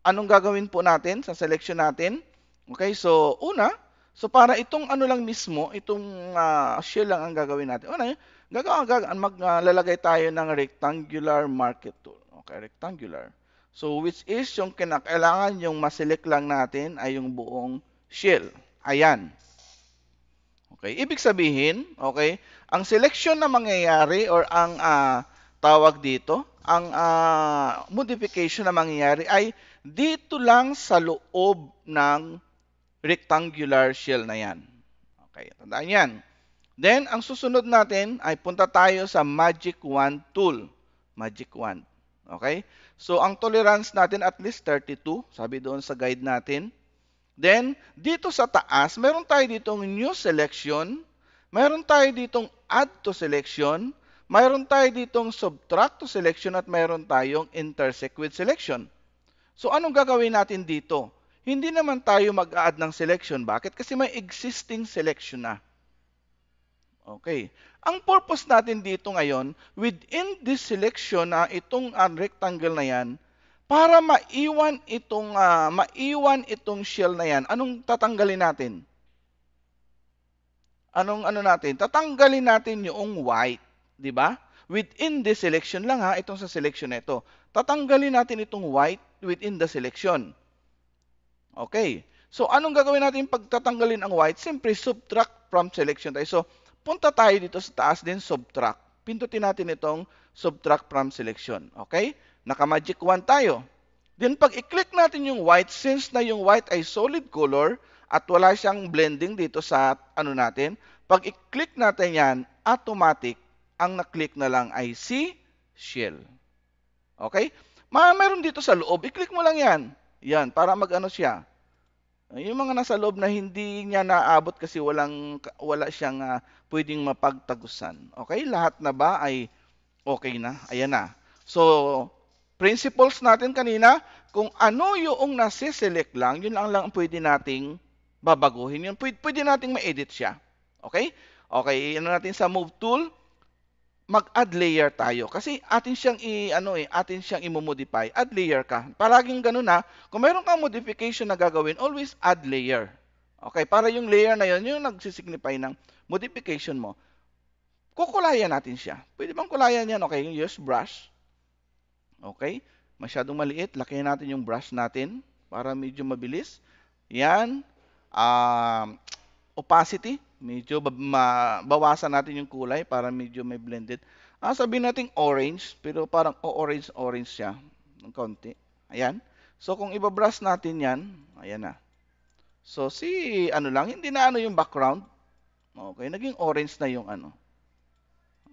anong gagawin po natin sa selection natin? Okay, so una, So para itong ano lang mismo, itong uh, shell lang ang gagawin natin. Ano, gagawin, gagawin maglalagay uh, tayo ng rectangular market tool. Okay, rectangular. So which is yung kinakailangan yung maselect lang natin ay yung buong shell. Ayan. Okay, ibig sabihin, okay, ang selection na mangyayari or ang uh, tawag dito, ang uh, modification na mangyayari ay dito lang sa loob ng rectangular shell na yan. Okay, tandaan yan. Then, ang susunod natin ay punta tayo sa Magic Wand tool. Magic Wand. Okay? So, ang tolerance natin at least 32, sabi doon sa guide natin. Then, dito sa taas, meron tayo ditong new selection, meron tayo ditong add to selection, mayroon tayo ditong subtract to selection at mayroon tayong intersect with selection. So, anong gagawin natin dito? Hindi naman tayo mag-add ng selection. Bakit? Kasi may existing selection na. Okay. Ang purpose natin dito ngayon, within this selection na itong uh, rectangle na yan, para maiwan itong uh, maiwan itong shell na yan, anong tatanggalin natin? Anong ano natin? Tatanggalin natin yung white, 'di ba? Within the selection lang ha, itong sa selection na ito. Tatanggalin natin itong white within the selection. Okay. So, anong gagawin natin pagtatanggalin ang white? Simply subtract from selection tayo. So, punta tayo dito sa taas din, subtract. Pindutin natin itong subtract from selection. Okay? Naka-magic wand tayo. Then, pag i-click natin yung white, since na yung white ay solid color at wala siyang blending dito sa ano natin, Pag i-click natin yan, automatic, ang na-click na lang ay si shell. Okay? Ma meron dito sa loob, i-click mo lang yan. Yan, para mag-ano siya. Yung mga nasa loob na hindi niya naabot kasi walang wala siyang uh, pwedeng mapagtagusan. Okay? Lahat na ba ay okay na? Ayan na. So, principles natin kanina, kung ano yung nasi-select lang, yun lang lang pwede nating babaguhin. Yun, pwede, pwede nating ma-edit siya. Okay? Okay, ano natin sa move tool, mag-add layer tayo. Kasi atin siyang i ano eh, atin siyang i-modify. Add layer ka. Palaging ganoon na, kung meron kang modification na gagawin, always add layer. Okay, para yung layer na yon yung nagsisignify ng modification mo. Kukulayan natin siya. Pwede bang kulayan yan? Okay, use brush. Okay, masyadong maliit. Lakihan natin yung brush natin para medyo mabilis. Yan. Um, opacity medyo bawasan natin yung kulay para medyo may blended. Ah, sabihin natin orange, pero parang orange-orange siya ng konti. Ayan. So, kung ibabrush natin yan, ayan na. So, si ano lang, hindi na ano yung background. Okay, naging orange na yung ano.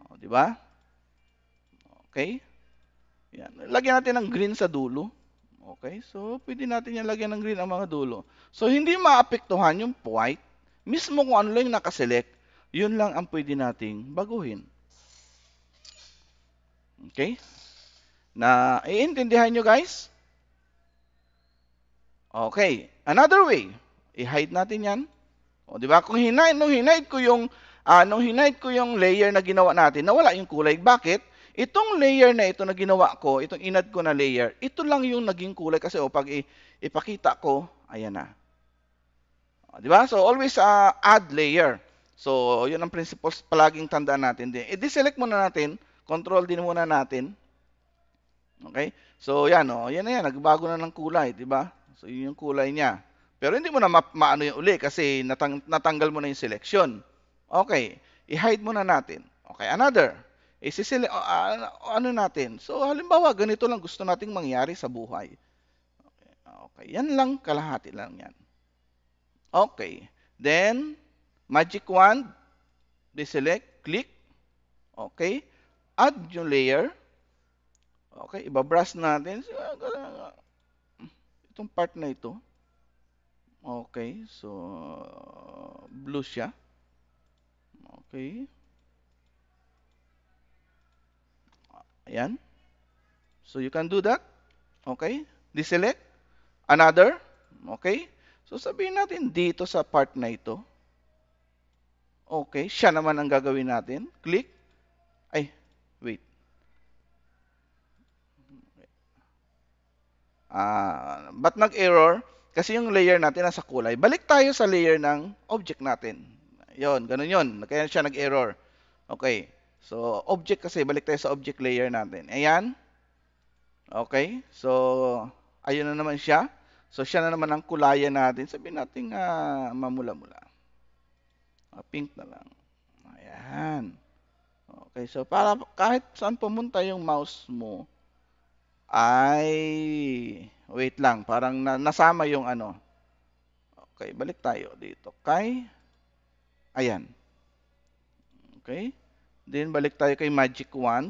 O, di ba? Okay. Yan. Lagyan natin ng green sa dulo. Okay, so pwede natin yan lagyan ng green ang mga dulo. So, hindi maapektuhan yung white mismo kung ano lang yung nakaselect, yun lang ang pwede nating baguhin. Okay? Na, iintindihan nyo guys? Okay. Another way, i-hide natin yan. O, di ba? Kung hinide, nung hinide ko yung, uh, nung hinide ko yung layer na ginawa natin, nawala yung kulay. Bakit? Itong layer na ito na ginawa ko, itong inad ko na layer, ito lang yung naging kulay kasi o pag ipakita ko, ayan na. Ah, di ba? So, always uh, add layer. So, yun ang principles palaging tandaan natin. I-deselect muna natin. Control din muna natin. Okay? So, yan o. Oh, yan na yan. Nagbago na ng kulay. Di ba? So, yun yung kulay niya. Pero hindi mo na ma- maano yung uli kasi natang- natanggal mo na yung selection. Okay. I-hide muna natin. Okay. Another. Isisele- uh, ano natin? So, halimbawa, ganito lang gusto nating mangyari sa buhay. Okay. okay. Yan lang. Kalahati lang yan. Okay. Then, magic wand, deselect, click. Okay. Add yung layer. Okay, ibabrush natin. Itong part na ito. Okay, so blue siya. Okay. Ayan. So you can do that. Okay. Deselect. Another. Okay. So sabihin natin dito sa part na ito. Okay, siya naman ang gagawin natin. Click. Ay, wait. Ah, ba't nag-error? Kasi yung layer natin nasa kulay. Balik tayo sa layer ng object natin. Yon, ganun yon. Kaya siya nag-error. Okay. So, object kasi, balik tayo sa object layer natin. Ayan. Okay. So, ayun na naman siya. So siya na naman ang kulayan natin. Sabihin natin uh, mamula-mula. Uh, pink na lang. Ayan. Okay, so para kahit saan pumunta yung mouse mo, ay wait lang, parang na, nasama yung ano. Okay, balik tayo dito. Kay ayan. Okay? Then balik tayo kay magic wand.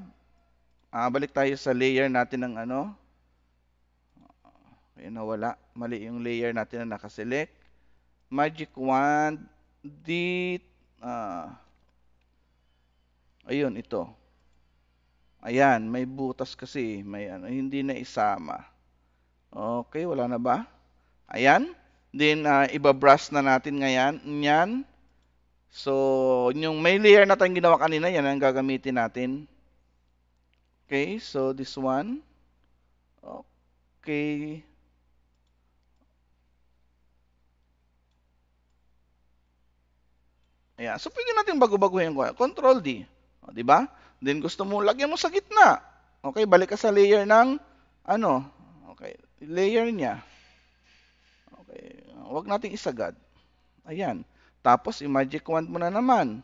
Ah, balik tayo sa layer natin ng ano, Ayun, nawala. Mali yung layer natin na nakaselect. Magic wand. Dit. Uh, ayun, ito. Ayan, may butas kasi. May ano, hindi na isama. Okay, wala na ba? Ayan. Then, uh, iba-brush na natin ngayon. Yan. So, yung may layer na tayong ginawa kanina, yan ang gagamitin natin. Okay, so this one. Okay. Ayan. So, pwede natin bago-baguhin ko. Control D. O, di ba? Then, gusto mo, lagyan mo sa gitna. Okay, balik ka sa layer ng, ano, okay, layer niya. Okay, huwag nating isagad. Ayan. Tapos, i-magic wand mo na naman.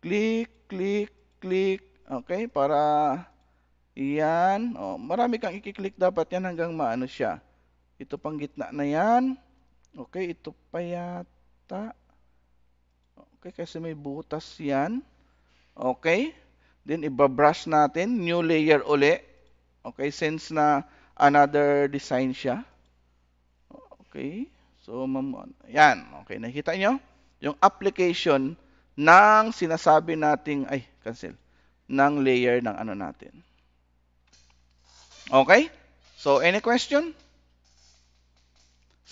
Click, click, click. Okay, para, iyan. O, marami kang i-click dapat yan hanggang maano siya. Ito pang gitna na yan. Okay, ito pa yata. Okay, kasi may butas yan. Okay. Then, ibabrush natin. New layer uli. Okay, since na another design siya. Okay. So, yan. Okay, nakita nyo? Yung application ng sinasabi nating, ay, cancel, ng layer ng ano natin. Okay? So, any question?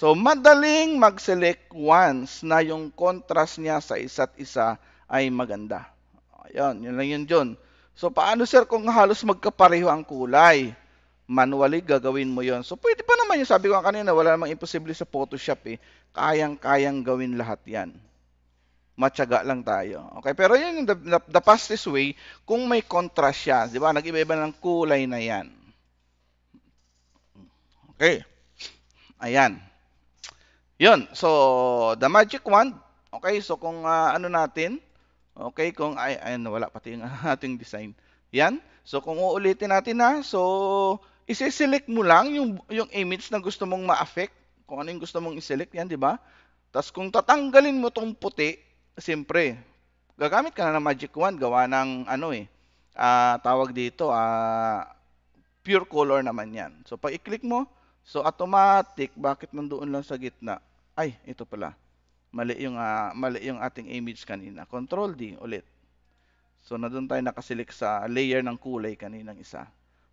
So, madaling mag-select once na yung contrast niya sa isa't isa ay maganda. Ayun, yun lang yun dyan. So, paano sir kung halos magkapareho ang kulay? Manually, gagawin mo yon. So, pwede pa naman yung sabi ko kanina, wala namang imposible sa Photoshop eh. Kayang-kayang gawin lahat yan. Matyaga lang tayo. Okay, pero yun yung the, the, the fastest way kung may contrast siya. Di ba? Nag-iba-iba ng kulay na yan. Okay. Ayan. Yun. So, the magic wand. Okay, so kung uh, ano natin, Okay, kung ay, ay wala pati yung ating design. Yan. So kung uulitin natin na, so isi-select mo lang yung yung image na gusto mong ma-affect, kung ano yung gusto mong i-select yan, di ba? Tapos kung tatanggalin mo tong puti, siyempre, gagamit ka na ng magic wand, gawa ng ano eh, uh, tawag dito, uh, pure color naman yan. So pag i-click mo, so automatic, bakit nandoon lang sa gitna? Ay, ito pala. Mali yung, uh, mali yung ating image kanina. Control D ulit. So, na doon tayo nakaselect sa layer ng kulay kaninang isa.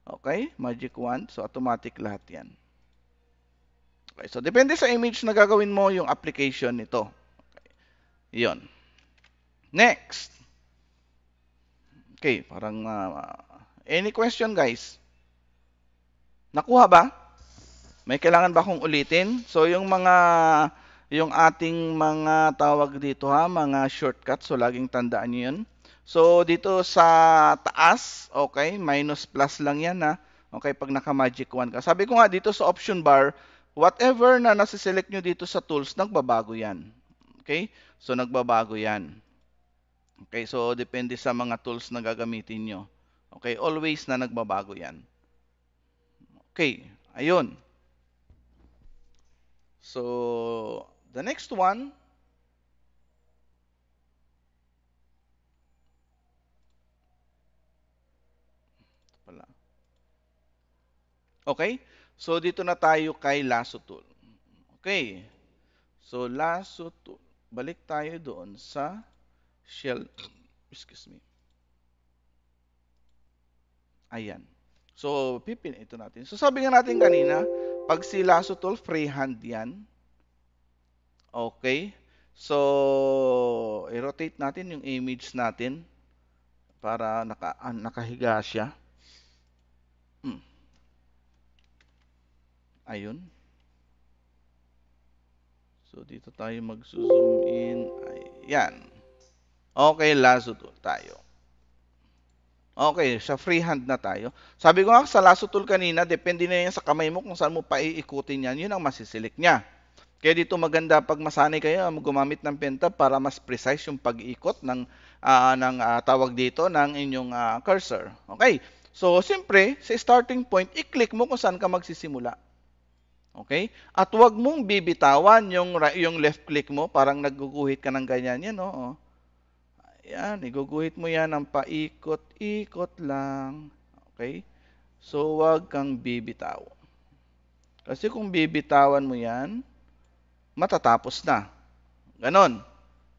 Okay? Magic wand. So, automatic lahat yan. Okay. So, depende sa image na gagawin mo yung application nito. Okay. Yun. Next. Okay. Parang, uh, any question guys? Nakuha ba? May kailangan ba akong ulitin? So, yung mga yung ating mga tawag dito ha, mga shortcut. So, laging tandaan nyo yun. So, dito sa taas, okay, minus plus lang yan ha. Okay, pag naka-magic 1 ka. Sabi ko nga dito sa option bar, whatever na nasa-select nyo dito sa tools, nagbabago yan. Okay? So, nagbabago yan. Okay, so depende sa mga tools na gagamitin nyo. Okay, always na nagbabago yan. Okay, ayun. So, The next one, pala. Okay? So, dito na tayo kay lasso tool. Okay. So, lasso tool. Balik tayo doon sa shell. Excuse me. Ayan. So, pipin ito natin. So, sabi nga natin kanina, pag si lasso tool, freehand yan. Okay? So, i-rotate natin yung image natin para naka, ah, nakahiga siya. Hmm. Ayun. So, dito tayo mag-zoom in. Ayan. Okay, lasso tool tayo. Okay, sa freehand na tayo. Sabi ko nga sa lasso tool kanina, depende na yan sa kamay mo kung saan mo paiikutin yan. Yun ang masisilik niya. Kaya dito maganda pag masanay kayo gumamit ng pentab para mas precise yung pag-ikot ng uh, ng uh, tawag dito ng inyong uh, cursor. Okay? So, siyempre, sa starting point, i-click mo kung saan ka magsisimula. Okay? At huwag mong bibitawan yung, yung left click mo, parang nagguguhit ka ng ganyan. Yan, oo. Ayan, iguguhit mo yan ng paikot-ikot lang. Okay? So, huwag kang bibitaw. Kasi kung bibitawan mo yan, matatapos na. Ganon.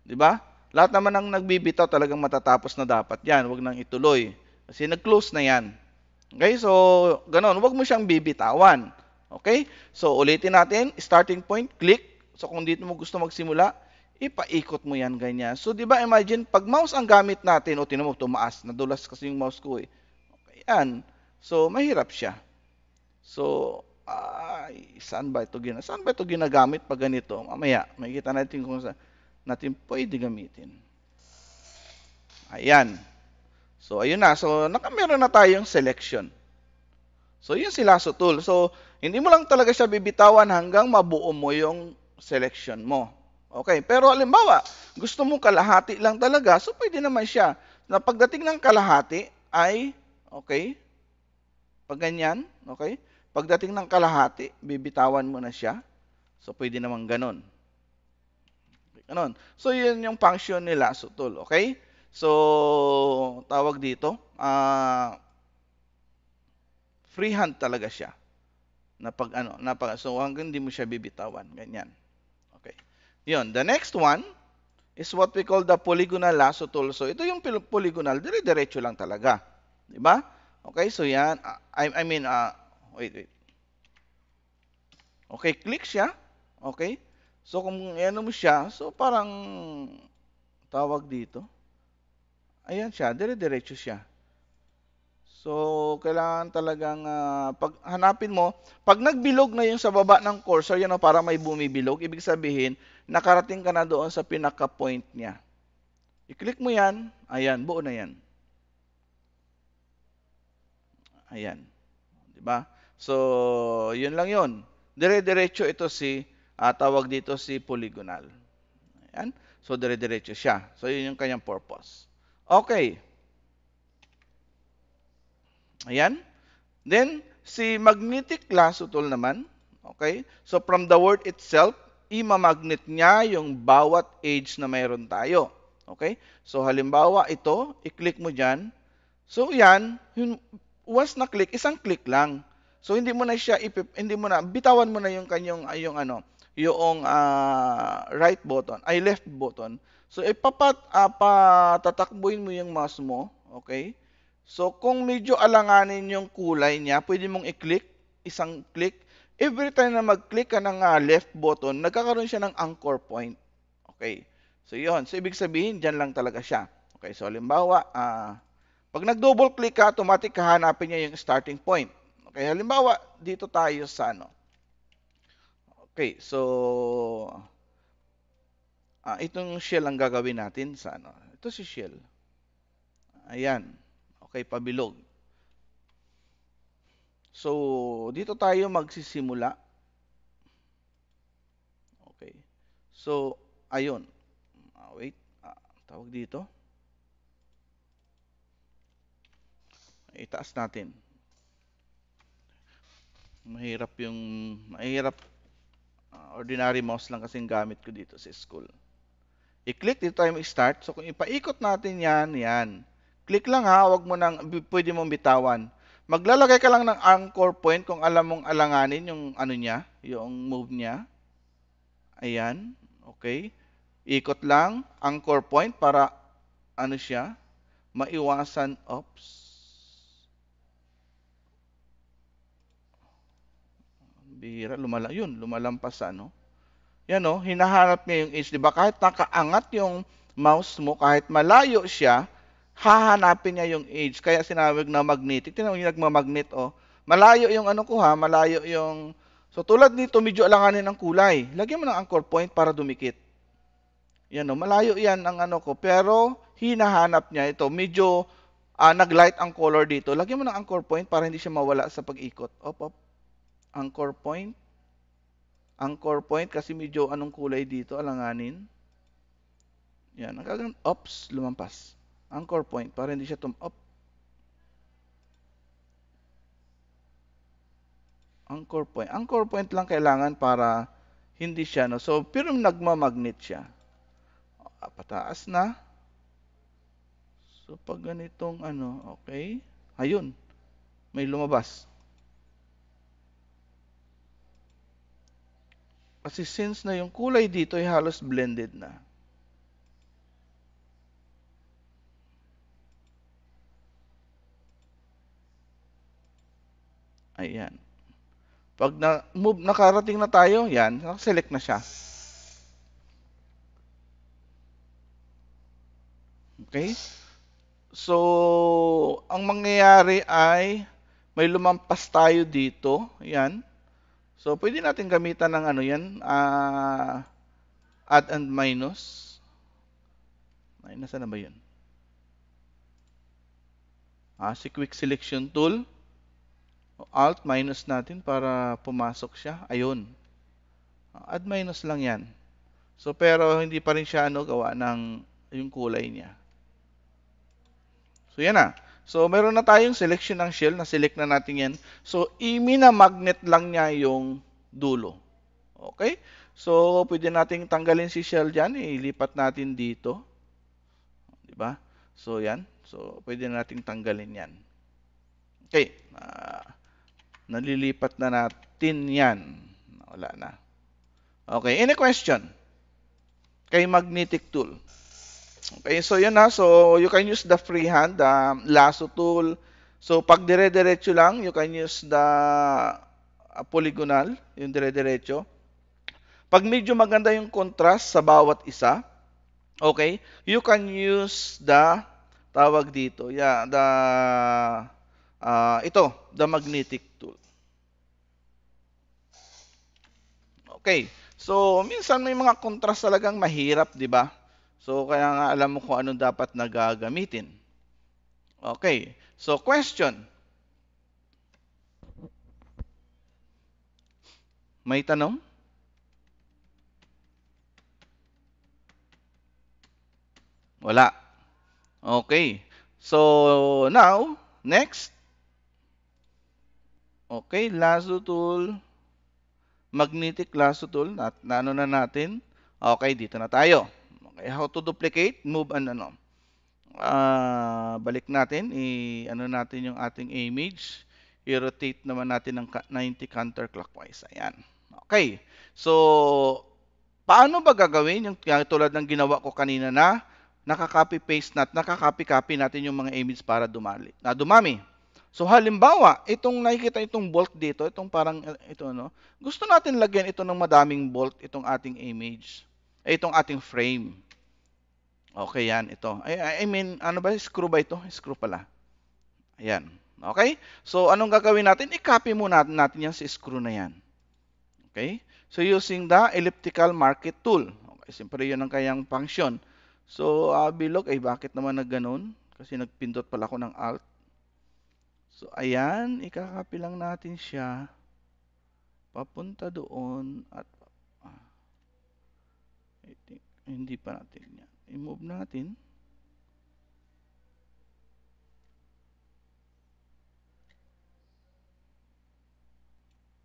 Di ba? Lahat naman ng nagbibitaw talagang matatapos na dapat yan. Huwag nang ituloy. Kasi nag-close na yan. Okay? So, ganon. Huwag mo siyang bibitawan. Okay? So, ulitin natin. Starting point, click. So, kung dito mo gusto magsimula, ipaikot mo yan ganyan. So, di ba, imagine, pag mouse ang gamit natin, o tinan mo, tumaas, nadulas kasi yung mouse ko eh. Okay, yan. So, mahirap siya. So, ay, saan ba ito ginagamit? Saan ba ito ginagamit pag ganito? Mamaya, makikita natin kung saan natin pwede gamitin. Ayan. So, ayun na. So, nakameron na tayong selection. So, yun si Lasso Tool. So, hindi mo lang talaga siya bibitawan hanggang mabuo mo yung selection mo. Okay, pero halimbawa, gusto mo kalahati lang talaga, so pwede naman siya. Na pagdating ng kalahati ay, okay, pag ganyan, okay, Pagdating ng kalahati, bibitawan mo na siya. So, pwede naman ganun. Ganon. So, yun yung function ni lasso tool. Okay? So, tawag dito, ah, freehand talaga siya. Na pag ano, na pag, so hanggang hindi mo siya bibitawan. Ganyan. Yun. The next one is what we call the polygonal lasso tool. So, ito yung polygonal. Dire-diretso lang talaga. Di ba? Okay, so yan. I, I mean, uh, wait, wait. Okay, click siya. Okay. So, kung ano mo siya, so parang tawag dito. Ayan siya, dire-diretso siya. So, kailangan talagang uh, pag hanapin mo, pag nagbilog na yung sa baba ng cursor, yan o, para may bumibilog, ibig sabihin, nakarating ka na doon sa pinaka-point niya. I-click mo yan, ayan, buo na yan. Ayan. 'Di ba? So, 'yun lang 'yon. Dire-diretso ito si uh, tawag dito si polygonal. Ayan. So, dire-diretso siya. So, 'yun yung kanyang purpose. Okay. Ayan. Then, si magnetic lasso tool naman. Okay? So, from the word itself, imamagnet niya yung bawat edge na mayroon tayo. Okay? So, halimbawa, ito, i-click mo dyan. So, yan, once na click, isang click lang. So hindi mo na siya hindi mo na bitawan mo na yung kanyang yung ano, yung uh, right button, ay left button. So ipapat uh, patatakbuhin mo yung mouse mo, okay? So kung medyo alanganin yung kulay niya, pwede mong i-click, isang click. Every time na mag-click ka ng uh, left button, nagkakaroon siya ng anchor point. Okay. So 'yon. So ibig sabihin, diyan lang talaga siya. Okay, so halimbawa, uh, pag nag-double click ka, automatic hahanapin niya yung starting point. Okay, halimbawa, dito tayo sa ano. Okay, so ah, itong shell ang gagawin natin sa ano. Ito si shell. Ayan. Okay, pabilog. So, dito tayo magsisimula. Okay. So, ayun. Ah, wait. Ah, tawag dito. itaas natin. Mahirap yung, mahirap, uh, ordinary mouse lang kasing gamit ko dito sa school. I-click dito tayo mag-start. So kung ipaikot natin yan, yan. Click lang ha, wag mo nang, pwede mong bitawan. Maglalagay ka lang ng anchor point kung alam mong alanganin yung ano niya, yung move niya. Ayan, okay. Ikot lang, anchor point para ano siya, maiwasan, ops, Bihira, lumala, yun, lumalampas ano. Yan o, hinahanap niya yung edge. Diba? Kahit nakaangat yung mouse mo, kahit malayo siya, hahanapin niya yung edge. Kaya sinawag na magnetic. Tinan mo yung nagmamagnet o. Malayo yung ano ko ha, malayo yung... So tulad nito, medyo alanganin ang kulay. Lagyan mo ng anchor point para dumikit. Yan o, malayo yan ang ano ko. Pero hinahanap niya ito. Medyo uh, nag-light ang color dito. Lagyan mo ng anchor point para hindi siya mawala sa pag-ikot. Op, op anchor point. Anchor point kasi medyo anong kulay dito, alanganin. Yan, nagkagan, ops, lumampas. Anchor point para hindi siya tum up. Anchor point. Anchor point lang kailangan para hindi siya, no? So, pero nagmamagnet siya. Ah, pataas na. So, pag ganitong ano, okay. Ayun. May lumabas. Kasi since na yung kulay dito ay halos blended na. Ayan. Pag na move nakarating na tayo, yan, naka-select na siya. Okay? So, ang mangyayari ay may lumampas tayo dito, yan. So, pwede natin gamitan ng ano yan, uh, add and minus. Ay, nasa na ba yun? Ah, si quick selection tool. Alt minus natin para pumasok siya. Ayun. Add minus lang yan. So, pero hindi pa rin siya ano, gawa ng yung kulay niya. So, yan na. So, meron na tayong selection ng shell. Na-select na natin yan. So, imina-magnet lang niya yung dulo. Okay? So, pwede nating tanggalin si shell dyan. Ilipat natin dito. Di ba? So, yan. So, pwede nating tanggalin yan. Okay. Uh, nalilipat na natin yan. Wala na. Okay. Any question? Kay magnetic tool. Okay. So, yun na. So, you can use the freehand, the lasso tool. So, pag dire-diretso lang, you can use the uh, polygonal, yung dire-diretso. Pag medyo maganda yung contrast sa bawat isa, okay, you can use the tawag dito, yeah, the uh, ito, the magnetic tool. Okay. So, minsan may mga contrast talagang mahirap, 'di ba? So, kaya nga alam mo kung anong dapat na gagamitin. Okay. So, question. May tanong? Wala. Okay. So, now, next. Okay, lasso tool. Magnetic lasso tool. Na, na ano na natin. Okay, dito na tayo. Okay, how to duplicate, move and ano. Uh, balik natin, i ano natin yung ating image. I-rotate naman natin ng 90 counterclockwise. Ayan. Okay. So, paano ba gagawin yung tulad ng ginawa ko kanina na nakaka-copy paste nat, nakaka-copy-copy natin yung mga image para dumali, na dumami. So halimbawa, itong nakikita itong bolt dito, itong parang ito no. Gusto natin lagyan ito ng madaming bolt itong ating image. Eh, itong ating frame. Okay yan, ito. I, I mean, ano ba, screw ba ito? Screw pala. Ayan. Okay? So, anong gagawin natin? I-copy muna natin, natin yan sa screw na yan. Okay? So, using the elliptical market tool. Okay, siyempre yun ang kayang function. So, uh, bilog, ay bakit naman na ganun? Kasi nagpindot pala ako ng alt. So, ayan, ikakopy lang natin siya. Papunta doon at ah, think, hindi pa natin yan. I-move natin.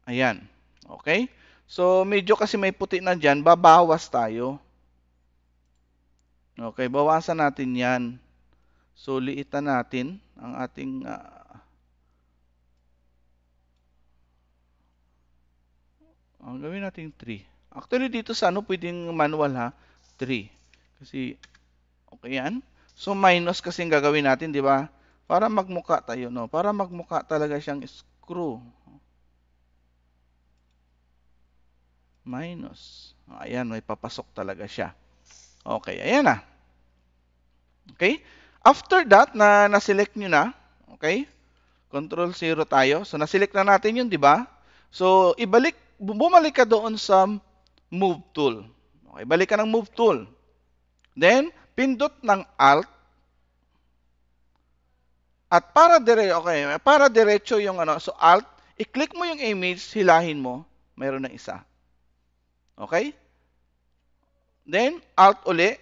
Ayan. Okay? So, medyo kasi may puti na dyan, babawas tayo. Okay, bawasan natin yan. So, liitan natin ang ating uh, ang gawin natin 3. Actually, dito sa ano, pwedeng manual ha. 3. Kasi, okay yan. So, minus kasi gagawin natin, di ba? Para magmuka tayo, no? Para magmuka talaga siyang screw. Minus. Ayan, may papasok talaga siya. Okay, ayan na. Okay? After that, na na-select nyo na, okay? Control 0 tayo. So, na-select na natin yun, di ba? So, ibalik, bumalik ka doon sa Move Tool. Okay, balik ka ng Move Tool. Then, pindot ng Alt. At para dire okay, para diretso yung ano, so Alt, i-click mo yung image, hilahin mo, mayroon na isa. Okay? Then, Alt uli.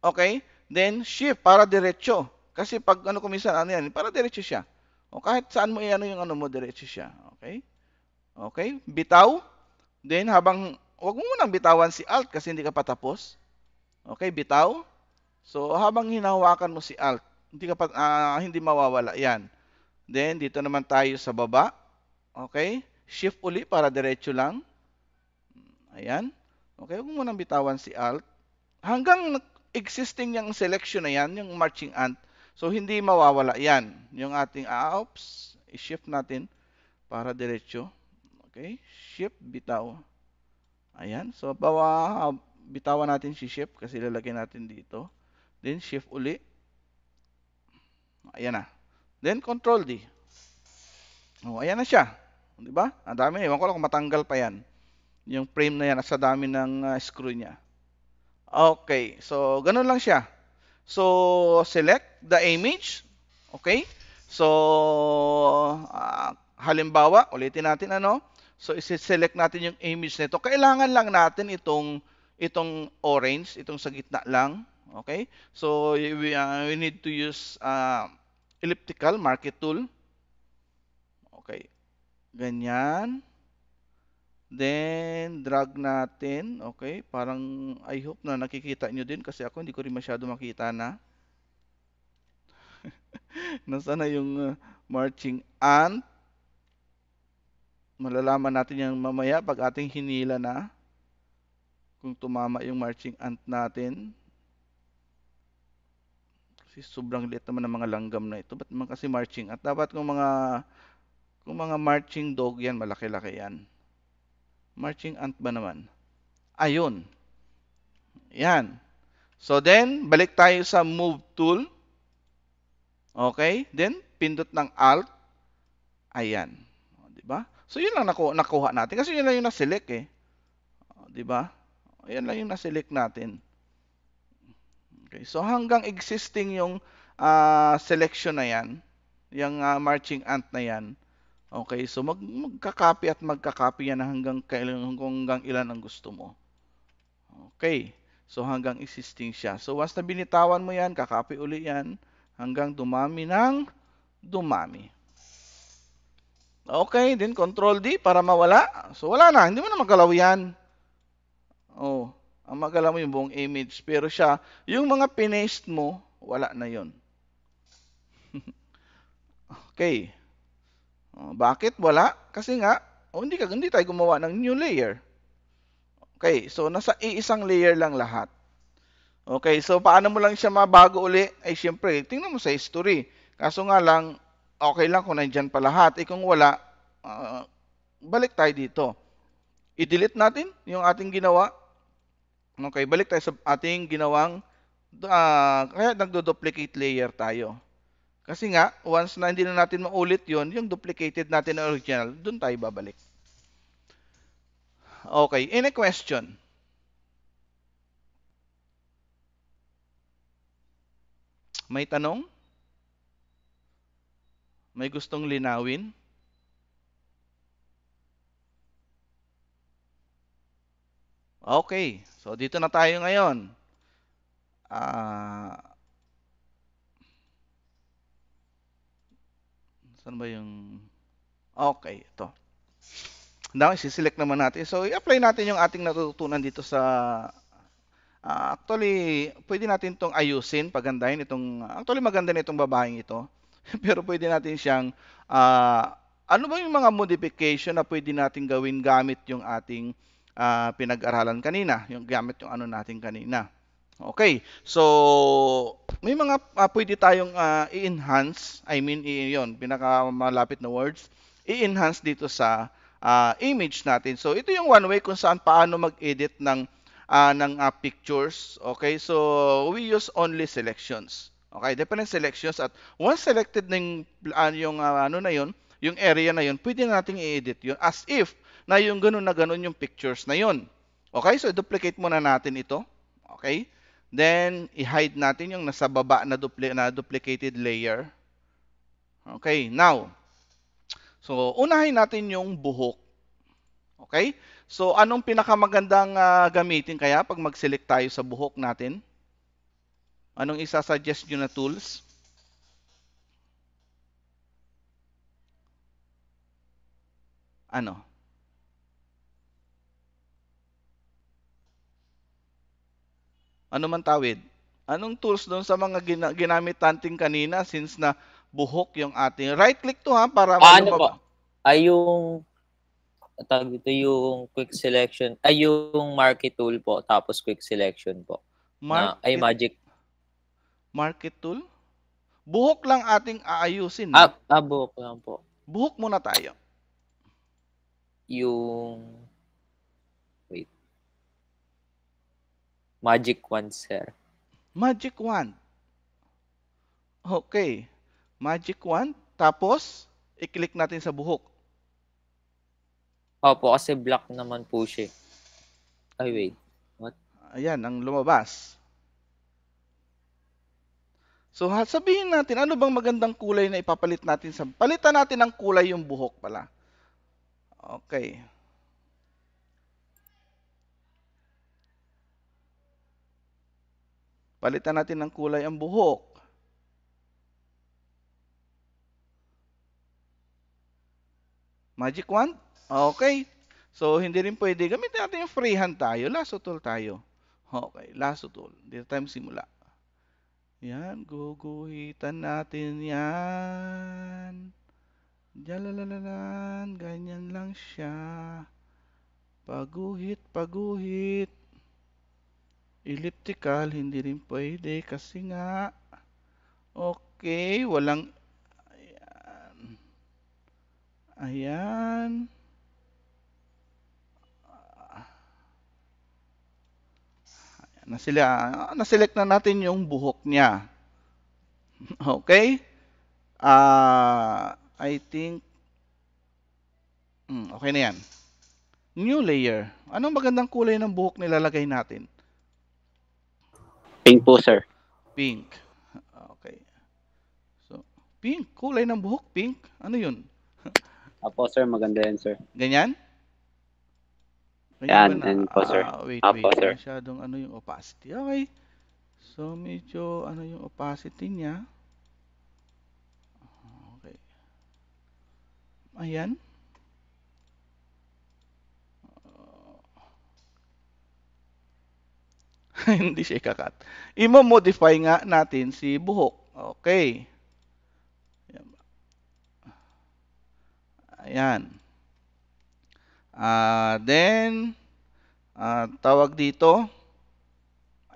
Okay? Then, Shift para diretso. Kasi pag ano kumisan, ano yan, para diretso siya. O kahit saan mo i-ano yung ano mo, diretso siya. Okay? Okay? Bitaw. Then, habang, wag mo munang bitawan si Alt kasi hindi ka pa tapos. Okay? Bitaw. So, habang hinahawakan mo si Alt, hindi ka pa, uh, hindi mawawala. Yan. Then, dito naman tayo sa baba. Okay? Shift uli para diretso lang. Ayan. Okay, huwag mo nang bitawan si Alt. Hanggang existing yung selection na yan, yung marching ant. So, hindi mawawala yan. Yung ating, ah, oops, i-shift natin para diretso. Okay, shift, bitaw. Ayan, so bawa, bitawan natin si shift kasi lalagyan natin dito. Then, shift uli. Ayan na. Then, control D. Oh, ayan na siya. Di ba? Ang dami. Ewan ko lang kung matanggal pa yan yung frame na yan sa dami ng uh, screw niya. Okay, so ganun lang siya. So select the image. Okay? So uh, halimbawa, ulitin natin ano? So i-select natin yung image nito. Kailangan lang natin itong itong orange, itong sa gitna lang. Okay? So we, uh, we need to use uh, elliptical market tool. Okay. Ganyan. Then, drag natin. Okay, parang I hope na nakikita nyo din kasi ako hindi ko rin masyado makita na. Nasaan na yung uh, marching ant? Malalaman natin yan mamaya pag ating hinila na. Kung tumama yung marching ant natin. Kasi sobrang liit naman ng mga langgam na ito. Ba't naman kasi marching ant? Dapat kung mga kung mga marching dog yan, malaki-laki yan. Marching ant ba naman? Ayun. Yan. So then, balik tayo sa move tool. Okay? Then, pindot ng alt. Ayan. So, yun lang naku nakuha natin. Kasi yun lang yung na-select eh. Di ba? Ayan lang yung na-select natin. Okay. So, hanggang existing yung uh, selection na yan, yung uh, marching ant na yan, Okay, so mag magka-copy at magka-copy yan hanggang kailan hanggang ilan ang gusto mo. Okay. So hanggang existing siya. So once na binitawan mo yan, kakopy uli yan hanggang dumami ng dumami. Okay, then control D para mawala. So wala na, hindi mo na magalaw yan. Oh, ang magalaw mo yung buong image. Pero siya, yung mga pinaste mo, wala na yon. okay. Oh, bakit? Wala. Kasi nga, oh, hindi, ka, hindi tayo gumawa ng new layer. Okay, so nasa iisang layer lang lahat. Okay, so paano mo lang siya mabago uli? Ay siyempre, tingnan mo sa history. Kaso nga lang, okay lang kung nandyan pa lahat. Eh kung wala, uh, balik tayo dito. I-delete natin yung ating ginawa. Okay, balik tayo sa ating ginawang, uh, kaya nagdo-duplicate layer tayo. Kasi nga, once na hindi na natin maulit yon yung duplicated natin na original, dun tayo babalik. Okay, any question? May tanong? May gustong linawin? Okay, so dito na tayo ngayon. Ah... Uh, Saan ba yung... Okay, ito. Now, isi-select naman natin. So, i-apply natin yung ating natutunan dito sa... Uh, actually, pwede natin itong ayusin, pagandahin itong... Actually, maganda na itong babaeng ito. Pero pwede natin siyang... Uh, ano ba yung mga modification na pwede natin gawin gamit yung ating uh, pinag-aralan kanina? Yung gamit yung ano natin kanina. Okay. So, may mga uh, pwede tayong uh, i-enhance, I mean, iyon, pinakamalapit na words, i-enhance dito sa uh, image natin. So, ito yung one way kung saan paano mag-edit ng uh, ng uh, pictures. Okay? So, we use only selections. Okay? Different selections at once selected na yung, uh, yung uh, ano na yon, yung area na yon, pwede nating i-edit yun as if na yung ganun na ganun yung pictures na yon. Okay? So, duplicate muna natin ito. Okay? Then, i-hide natin yung nasa baba na, dupli na duplicated layer. Okay, now, so unahin natin yung buhok. Okay? So, anong pinakamagandang uh, gamitin kaya pag mag-select tayo sa buhok natin? Anong isa-suggest nyo na tools? Ano? Ano man tawid? Anong tools doon sa mga gina- ginamit natin kanina since na buhok yung ating right click to ha para ah, ano po? Ay yung tawag dito yung quick selection ay yung market tool po tapos quick selection po. Market, na, ay magic market tool? Buhok lang ating aayusin. Ah, ah buhok lang po. Buhok muna tayo. Yung Magic wand, sir. Magic wand. Okay. Magic wand. Tapos, i-click natin sa buhok. Opo, kasi black naman po siya. Ay, wait. What? Ayan, ang lumabas. So, sabihin natin, ano bang magandang kulay na ipapalit natin sa... Palitan natin ng kulay yung buhok pala. Okay. Palitan natin ng kulay ang buhok. Magic wand? Okay. So, hindi rin pwede. Gamitin natin yung freehand tayo. Lasso tool tayo. Okay, lasso tool. Dito tayo simula. Yan, guguhitan natin yan. Jalalalan, ganyan lang siya. Paguhit, paguhit. Elliptical, hindi rin pwede kasi nga. Okay, walang... Ayan. Ayan. Nasila, naselect na natin yung buhok niya. Okay? Uh, I think, hmm, okay na yan. New layer. Anong magandang kulay ng buhok nilalagay natin? Pink po, sir. Pink. Okay. So, pink. Kulay ng buhok, pink. Ano yun? Apo, sir. Maganda yan, sir. Ganyan? Yan, yan po, sir. Ah, wait, Apo, wait. sir. Masyadong ano yung opacity. Okay. So, medyo ano yung opacity niya. Okay. Ayan. Hindi siya ikakat. Imo-modify nga natin si buhok. Okay. Ayan. Uh, then, uh, tawag dito.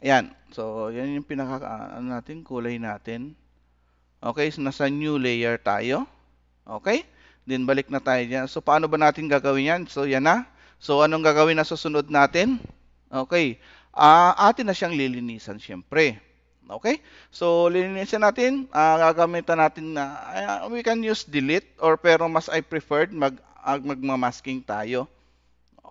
Ayan. So, yan yung pinaka, uh, natin, kulay natin. Okay, so nasa new layer tayo. Okay? Then, balik na tayo dyan. So, paano ba natin gagawin yan? So, yan na. So, anong gagawin na susunod natin? Okay. Uh, atin na siyang lilinisan, syempre. Okay? So, lilinisan natin. Uh, gagamitan natin na, uh, we can use delete or pero mas I preferred mag, uh, magmamasking tayo.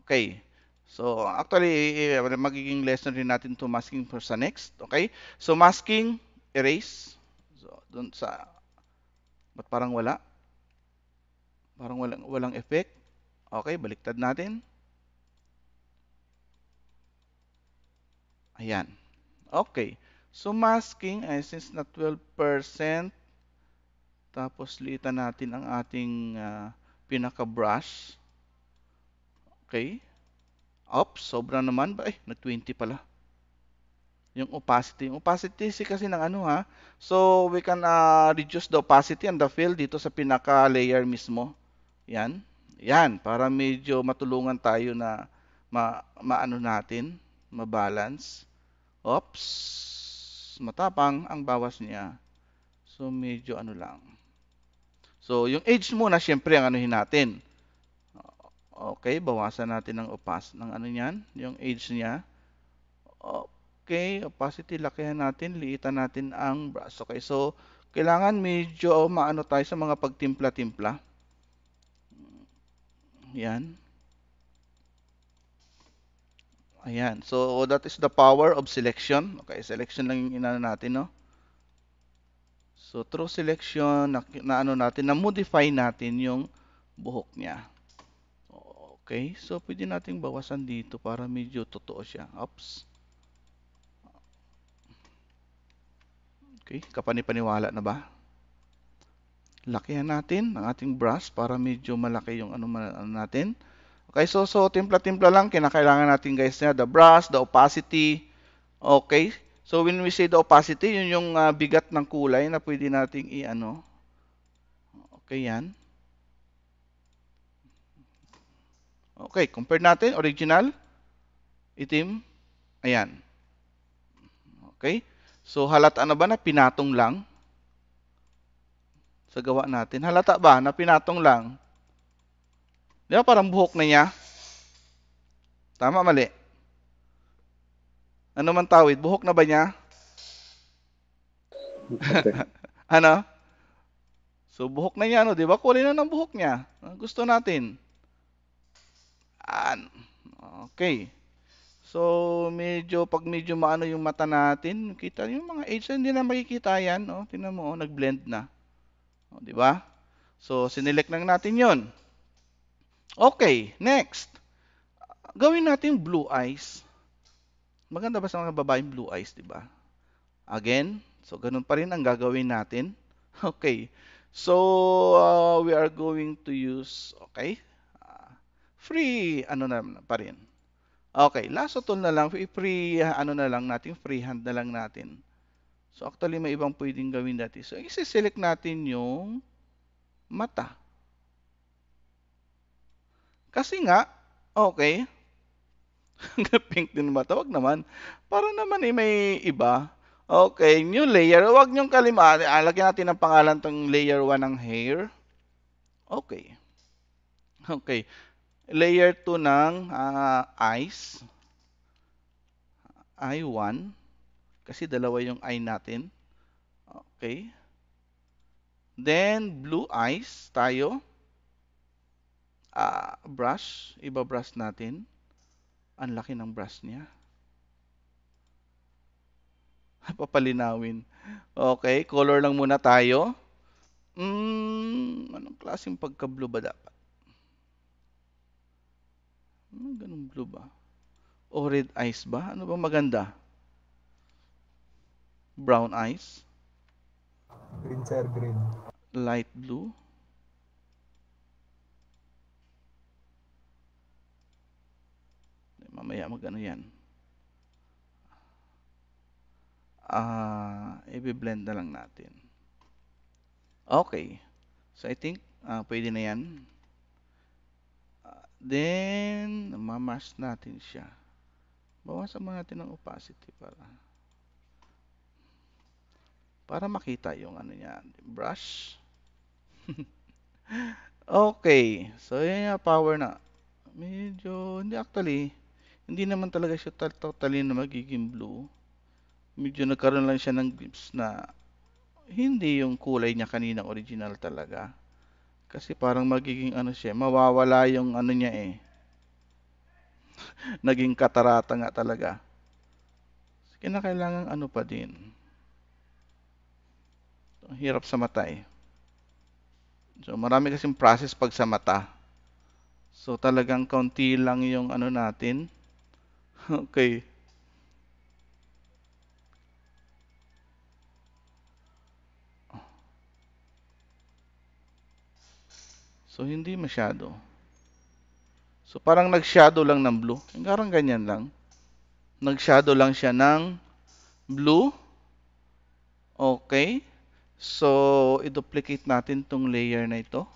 Okay. So, actually, magiging lesson rin natin to masking for sa next. Okay? So, masking, erase. So, dun sa, ba't parang wala? Parang walang, walang effect. Okay, baliktad natin. Ayan. Okay. So, masking ay since na 12%, tapos liitan natin ang ating uh, pinaka-brush. Okay. Oops, sobra naman. Ay, nag-20 pala. Yung opacity. Yung opacity kasi ng ano ha. So, we can uh, reduce the opacity and the fill dito sa pinaka-layer mismo. Yan. Yan. Para medyo matulungan tayo na ma maano natin, ma-balance. Oops. Matapang ang bawas niya. So, medyo ano lang. So, yung age muna, syempre, ang anuhin natin. Okay, bawasan natin ng opas ng ano niyan, yung age niya. Okay, opacity lakihan natin, liitan natin ang brush. Okay, so kailangan medyo maano tayo sa mga pagtimpla-timpla. Yan. Ayan. So that is the power of selection. Okay, selection lang yung inano natin, no? So through selection na, na ano natin, na modify natin yung buhok niya. Okay, so pwede nating bawasan dito para medyo totoo siya. Oops. Okay, kapanipaniwala na ba? Lakihan natin ang ating brush para medyo malaki yung ano, ano natin. Okay, so so timpla-timpla lang kinakailangan natin guys na the brush, the opacity. Okay? So when we say the opacity, yun yung uh, bigat ng kulay na pwede nating i-ano. Okay, yan. Okay, compare natin. Original. Itim. Ayan. Okay. So, halata na ba na pinatong lang? Sa gawa natin. Halata ba na pinatong lang? Di ba parang buhok na niya? Tama, mali. Ano man tawid? Buhok na ba niya? ano? So, buhok na niya, no? Di ba? Kulay na ng buhok niya. Gusto natin. An. Okay. So, medyo, pag medyo maano yung mata natin, kita yung mga age, hindi na makikita yan. Oh, tingnan mo, oh, nag-blend na. Oh, di ba? So, sinelect lang natin yon. Okay, next. Gawin natin blue eyes. Maganda ba sa mga babaeng blue eyes, di ba? Again, so ganun pa rin ang gagawin natin. Okay. So, uh, we are going to use, okay, free ano na pa rin. Okay, lasso tool na lang, free ano na lang natin, freehand na lang natin. So actually may ibang pwedeng gawin natin. So i-select natin yung mata. Kasi nga, okay, pink din mata, wag naman. Para naman eh, may iba. Okay, new layer. Huwag niyong kalimutan. Alagyan natin ng pangalan tong layer 1 ng hair. Okay. Okay. Layer 2 ng uh, eyes. Eye 1. Kasi dalawa yung eye natin. Okay. Then, blue eyes tayo. Uh, brush. Iba brush natin. Ang laki ng brush niya. Papalinawin. Okay, color lang muna tayo. Hmm, anong klaseng pagka-blue ba dapat? Ano ganun blue ba? O red eyes ba? Ano ba maganda? Brown eyes? Green sir, green. Light blue? Mamaya magano yan. Ah, uh, i-blend na lang natin. Okay. So I think uh, pwede na yan. Then, mamask natin siya. Bawasan mo natin ng opacity para para makita yung ano niya, brush. okay. So, yan yung power na. Medyo, hindi actually, hindi naman talaga siya totally na magiging blue. Medyo nagkaroon lang siya ng glimpse na hindi yung kulay niya kanina original talaga. Kasi parang magiging ano siya, mawawala yung ano niya eh. Naging katarata nga talaga. Kinakailangan ano pa din. Hirap sa mata eh. So marami kasing process pag sa mata. So talagang kaunti lang yung ano natin. okay. So, hindi masyado. So, parang nag-shadow lang ng blue. Parang ganyan lang. Nag-shadow lang siya ng blue. Okay. So, i-duplicate natin tong layer na ito.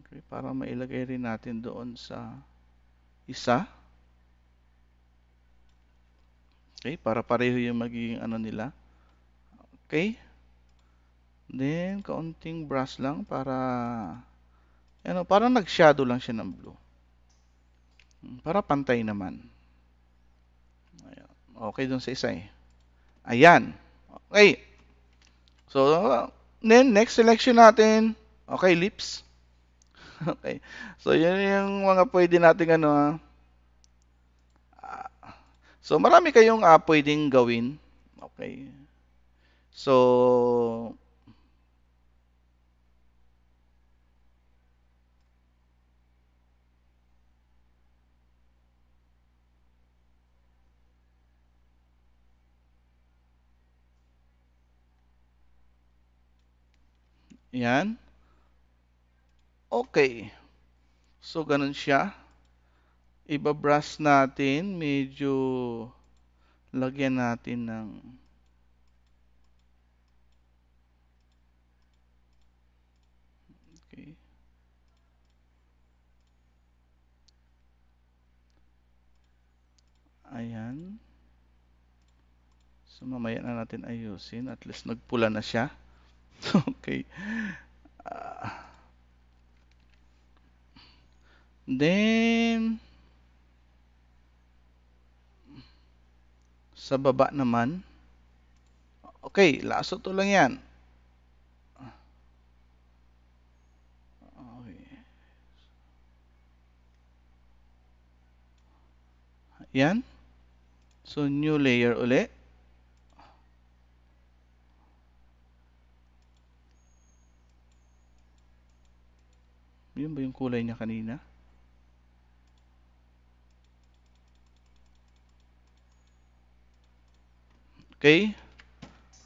Okay, para mailagay rin natin doon sa isa. Okay, para pareho yung magiging ano nila. Okay. Then, kaunting brush lang para, ano, parang nag-shadow lang siya ng blue. Para pantay naman. Ayan. Okay dun sa isa eh. Ayan. Okay. So, then, next selection natin. Okay, lips. okay. So, yun yung mga pwede natin ano ha. Ah. So, marami kayong uh, pwedeng gawin. Okay. So, Yan. Okay. So, ganun siya. Ibabrush natin. Medyo lagyan natin ng Okay. Ayan. So, mamaya na natin ayusin. At least nagpula na siya. okay. Uh, then, sa baba naman, okay, laso to lang yan. Okay. Yan. So, new layer ulit. Yun ba yung kulay niya kanina? Okay.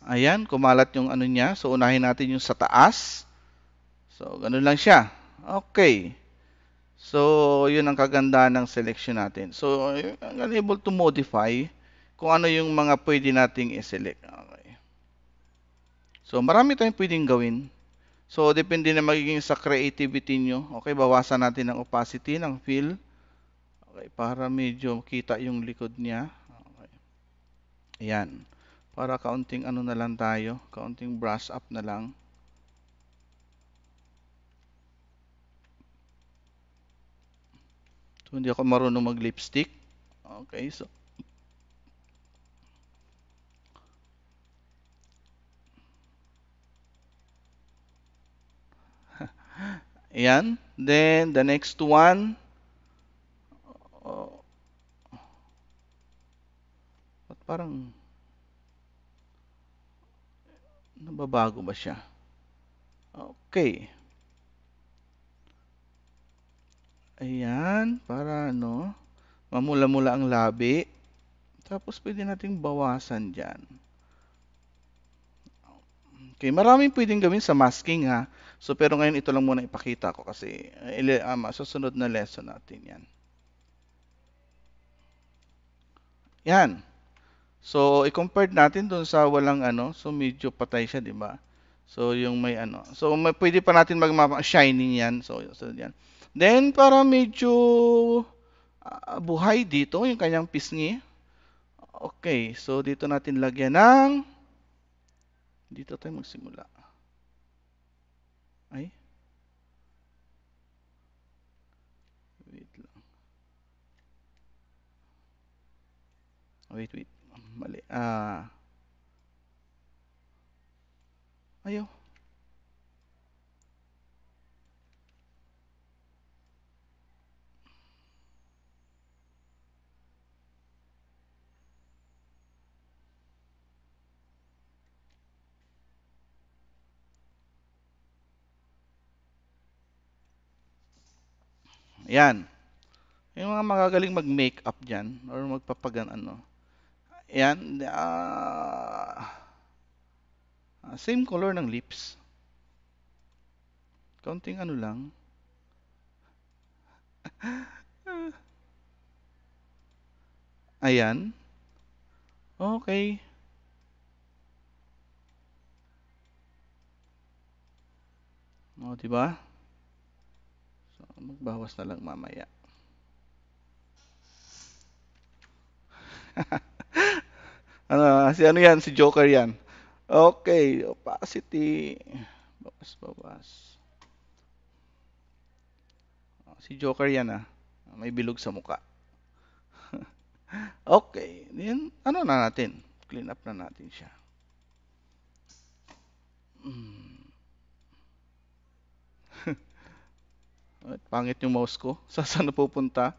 Ayan, kumalat yung ano niya. So, unahin natin yung sa taas. So, ganun lang siya. Okay. So, yun ang kagandahan ng selection natin. So, I'm able to modify kung ano yung mga pwede nating i-select. Okay. So, marami tayong pwedeng gawin. So, depende na magiging sa creativity nyo. Okay, bawasan natin ang opacity ng fill. Okay, para medyo kita yung likod niya. Okay. Ayan. Para kaunting ano na lang tayo. Kaunting brush up na lang. So, hindi ako marunong mag-lipstick. Okay, so. Ayan. Then, the next one. Oh. Ba't parang nababago ba siya? Okay. Ayan, para ano, mamula-mula ang labi. Tapos pwede nating bawasan dyan. Okay, maraming pwedeng gawin sa masking ha. So, pero ngayon ito lang muna ipakita ko kasi um, susunod na lesson natin yan. Yan. So, i-compare natin dun sa walang ano. So, medyo patay siya, di ba? So, yung may ano. So, may, pwede pa natin mag-shining yan. So, so yan. Then, para medyo uh, buhay dito, yung kanyang pisngi. Okay, so dito natin lagyan ng... Dito tayo magsimula. Ay. Wait lang. Wait, wait. Mali. Ah. Ayaw. Yan. Yung mga magagaling mag-makeup dyan or magpapagan ano. Yan. Uh, same color ng lips. Counting ano lang. Ayan. Okay. O, diba? Magbawas na lang mamaya. ano, si ano yan? Si Joker yan. Okay, opacity. Bawas, bawas. Si Joker yan ah. May bilog sa muka. okay, then ano na natin? Clean up na natin siya. Hmm. Pangit yung mouse ko. Sa saan na pupunta?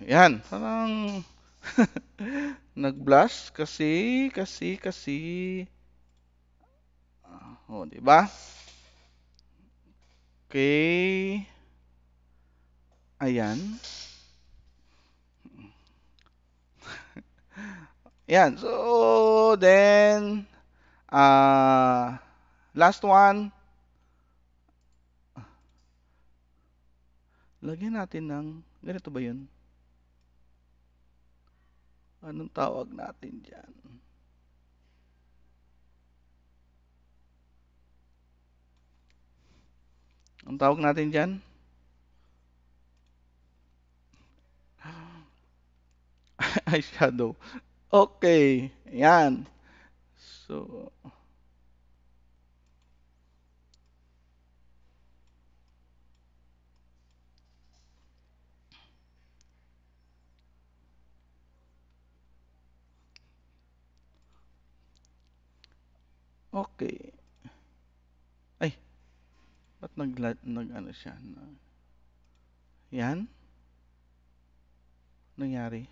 Ayan, parang Nag-blush kasi, kasi, kasi. Oh, di ba? Okay. Ayan. Yan. So, then, uh, last one. Lagyan natin ng, ganito ba yun? Anong tawag natin dyan? Ang tawag natin dyan? Eyeshadow. Okay. Yan. So, Okay. Ay. Ba't nag, nag ano siya? Yan. Nangyari.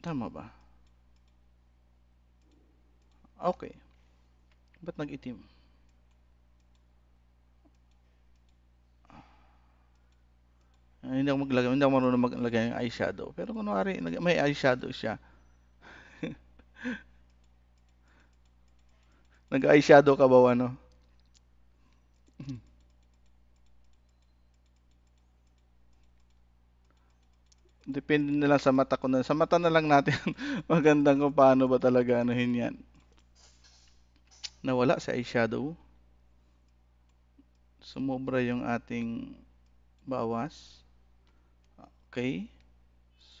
Tama ba? Okay. Ba't nag-itim? Hindi ako maglagay, hindi ako marunong maglagay ng eyeshadow. Pero kunwari, may eyeshadow siya. Nag-eyeshadow ka ba, ano? Depende na lang sa mata ko na. Sa mata na lang natin magandang kung paano ba talaga anuhin yan. Nawala sa eyeshadow. Sumobra yung ating bawas. Okay.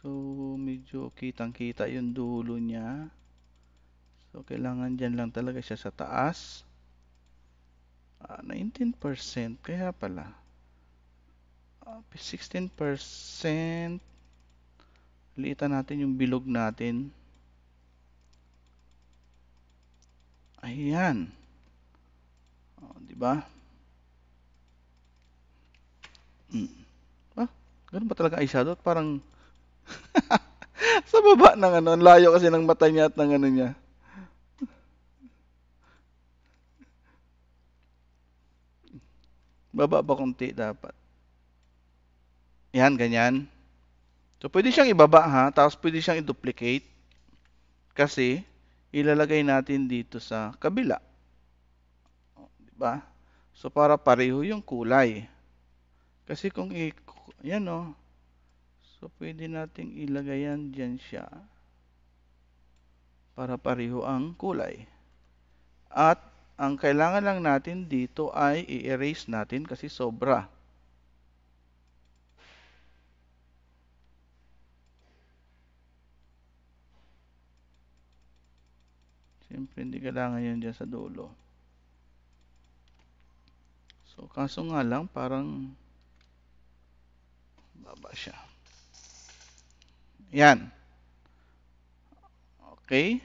So, medyo kitang-kita yung dulo niya. So, kailangan dyan lang talaga siya sa taas. Ah, 19%. Kaya pala. Ah, 16%. Liitan natin yung bilog natin. Ayan. Oh, di ba? Mm. Ganun ba talaga eyeshadow? Parang sa baba ng ano, layo kasi ng mata niya at ng ano niya. Baba ba konti dapat? Yan, ganyan. So, pwede siyang ibaba ha, tapos pwede siyang i-duplicate. Kasi, ilalagay natin dito sa kabila. Diba? So, para pareho yung kulay. Kasi kung i- yan o. So, pwede nating ilagay yan dyan siya. Para pareho ang kulay. At, ang kailangan lang natin dito ay i-erase natin kasi sobra. Siyempre, hindi kailangan yan dyan sa dulo. So, kaso nga lang, parang baba siya. Yan. Okay.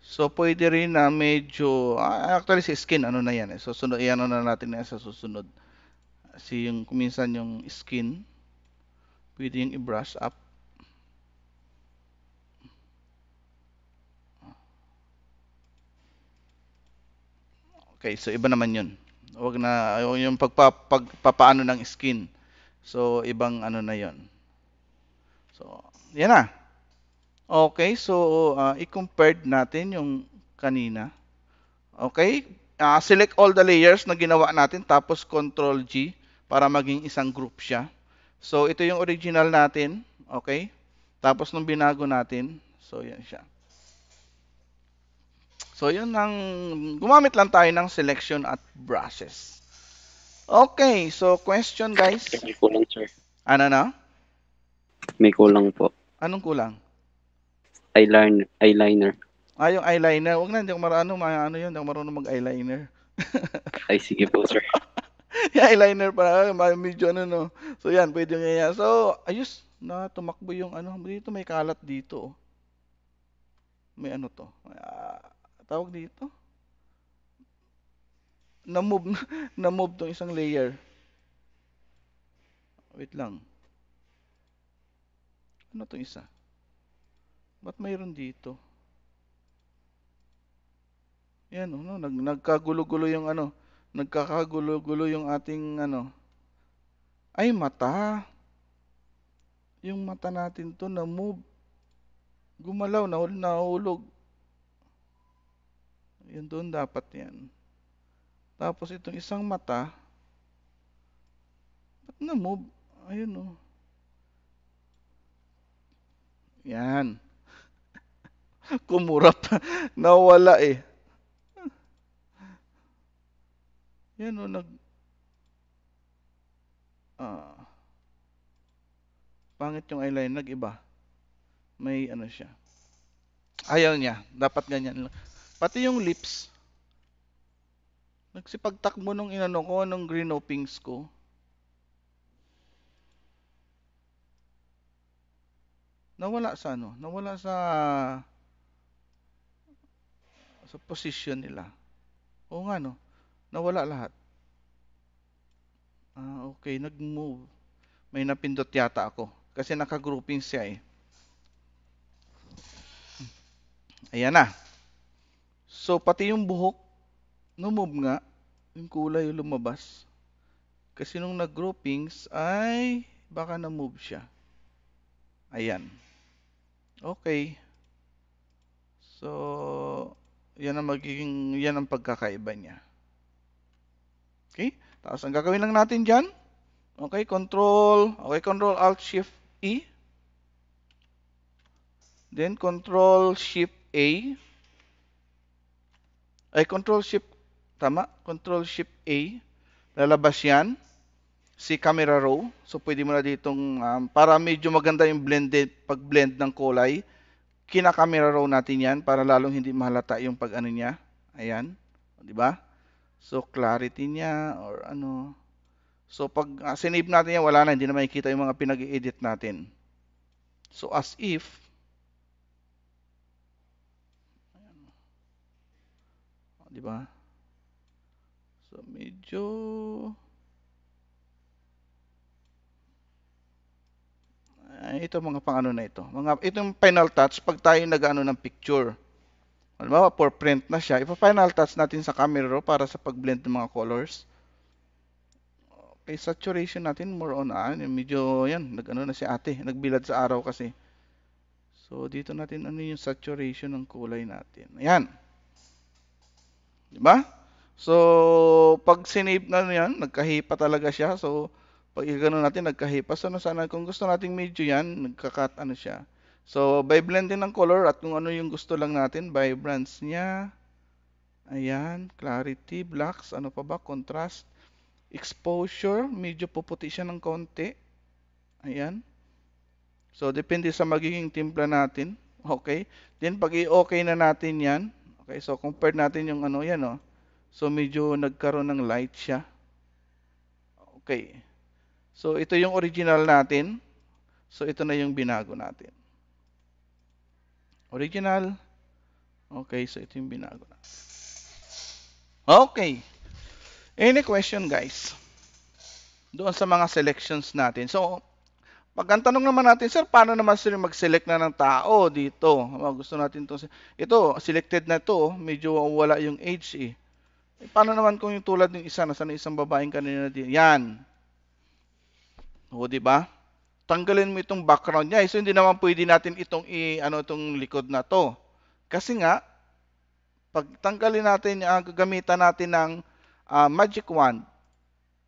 So, pwede rin na medyo, ah, actually si skin, ano na yan eh. So, sunod, iyan na natin na sa susunod. Kasi yung, kuminsan yung skin, pwede yung i-brush up. Okay, so iba naman yun. Huwag na, yung pagpa, pagpapaano ng skin. So, ibang ano na yon. So, yan na. Okay, so uh, i-compared natin yung kanina. Okay, uh, select all the layers na ginawa natin tapos control G para maging isang group siya. So, ito yung original natin. Okay, tapos nung binago natin, so yan siya. So, yun ang, gumamit lang tayo ng selection at brushes. Okay, so question guys. May kulang, sir. Ano na? May kulang po. Anong kulang? Eyeliner. eyeliner. Ah, yung eyeliner. Huwag na, hindi ako marano, ano yun, hindi ako marunong mag-eyeliner. Ay, sige po, sir. yung eyeliner para, medyo ano, no. So, yan, pwede yung yan. So, ayos, na tumakbo yung ano, dito may kalat dito. May ano to. Uh, tawag dito? Na-move, na-move tong isang layer. Wait lang. Ano tong isa? Ba't mayroon dito? Yan, ano, nag, nagkagulo-gulo yung ano, nagkakagulo-gulo yung ating ano. Ay, mata. Yung mata natin to na-move. Gumalaw, nahul, nahulog. Yun doon dapat yan. Tapos itong isang mata, ba't na-move? Ayun o. Oh. Yan. Kumurap. Nawala eh. Yan o, oh, nag... Ah. Pangit yung eyeliner, nag-iba. May ano siya. Ayaw niya. Dapat ganyan lang. Pati yung lips. Nagsipagtakbo nung inano ko, nung green o pinks ko. Nawala sa ano? Nawala sa sa position nila. Oo nga no. Nawala lahat. Ah, okay, nag-move. May napindot yata ako. Kasi naka-grouping siya eh. Ayan na. So, pati yung buhok, no-move nga. Yung kulay lumabas. Kasi nung nag-groupings, ay baka na-move siya. Ayan. Okay. So, yan ang magiging, yan ang pagkakaiba niya. Okay? Tapos, ang gagawin lang natin dyan, okay, control, okay, control alt shift E. Then, control shift A. Ay, control shift, tama, control shift A. Lalabas yan si camera row. So, pwede mo na ditong, um, para medyo maganda yung blended, pag-blend ng kulay, kina-camera row natin yan para lalong hindi mahalata yung pag-ano niya. Ayan. Di ba? So, clarity niya or ano. So, pag uh, sinave natin yan, wala na. Hindi na makikita yung mga pinag-edit natin. So, as if, di ba? So, medyo ito mga pang-ano na ito. Mga, itong final touch, pag tayo nag-ano ng picture, halimbawa, for print na siya, ipa-final touch natin sa camera raw para sa pag-blend ng mga colors. Okay, saturation natin, more on, ah, medyo, yan, nag-ano na si ate, nagbilad sa araw kasi. So, dito natin, ano yung saturation ng kulay natin. Ayan. Diba? So, pag sinave na yan, nagkahipa talaga siya. So, pag gano'n natin, nagkahipas. So, sana kung gusto nating medyo yan, nagkakat ano siya. So, by blending ng color at kung ano yung gusto lang natin, vibrance niya. Ayan, clarity, blacks, ano pa ba, contrast, exposure, medyo puputi siya ng konti. Ayan. So, depende sa magiging timpla natin. Okay. Then, pag i-okay na natin yan, okay, so compare natin yung ano, yan, oh. So, medyo nagkaroon ng light siya. Okay. So, ito yung original natin. So, ito na yung binago natin. Original. Okay, so ito yung binago natin. Okay. Any question, guys? Doon sa mga selections natin. So, pag ang tanong naman natin, sir, paano naman sila mag-select na ng tao dito? Gusto natin to. Ito, selected na to. Medyo wala yung age eh. eh paano naman kung yung tulad ng isa, nasa isang babaeng kanina din? Yan. O, di ba? Tanggalin mo itong background niya. So, hindi naman pwede natin itong i, ano, itong likod na to. Kasi nga, pag tanggalin natin, uh, gagamitan natin ng uh, magic wand.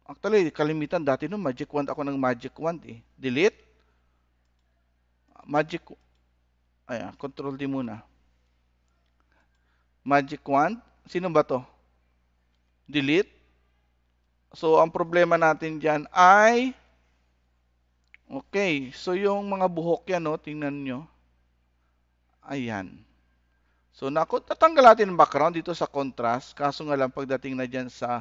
Actually, kalimitan dati no magic wand ako ng magic wand eh. Delete. Magic Ayan, control D muna. Magic wand. Sino ba to? Delete. So, ang problema natin dyan ay Okay, so yung mga buhok yan, no, tingnan nyo. Ayan. So, naku, tatanggal natin ang background dito sa contrast. Kaso nga lang, pagdating na dyan sa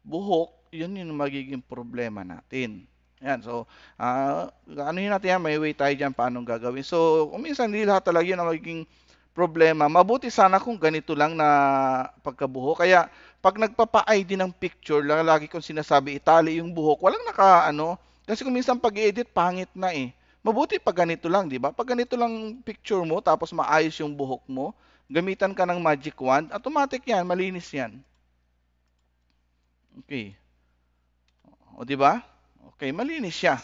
buhok, yun yung magiging problema natin. Ayan, so, uh, ano yun natin yan, may way tayo dyan paano gagawin. So, minsan hindi lahat talaga yun ang magiging problema. Mabuti sana kung ganito lang na pagkabuhok. Kaya, pag nagpapa-ID ng picture, lagi kong sinasabi, itali yung buhok, walang naka, ano, kasi kung minsan pag-edit, pangit na eh. Mabuti pag ganito lang, di ba? Pag ganito lang picture mo, tapos maayos yung buhok mo, gamitan ka ng magic wand, automatic yan, malinis yan. Okay. O, di ba? Okay, malinis siya.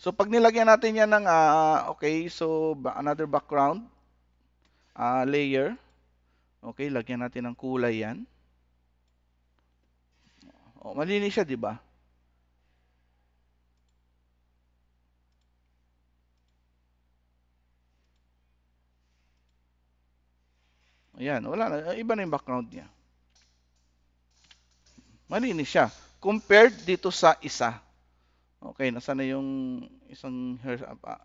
So, pag nilagyan natin yan ng, uh, okay, so, another background, uh, layer, okay, lagyan natin ng kulay yan. O, malinis siya, di ba? Ayan, wala na. Iba na yung background niya. Malinis siya. Compared dito sa isa. Okay, nasa na yung isang hair up. Ah.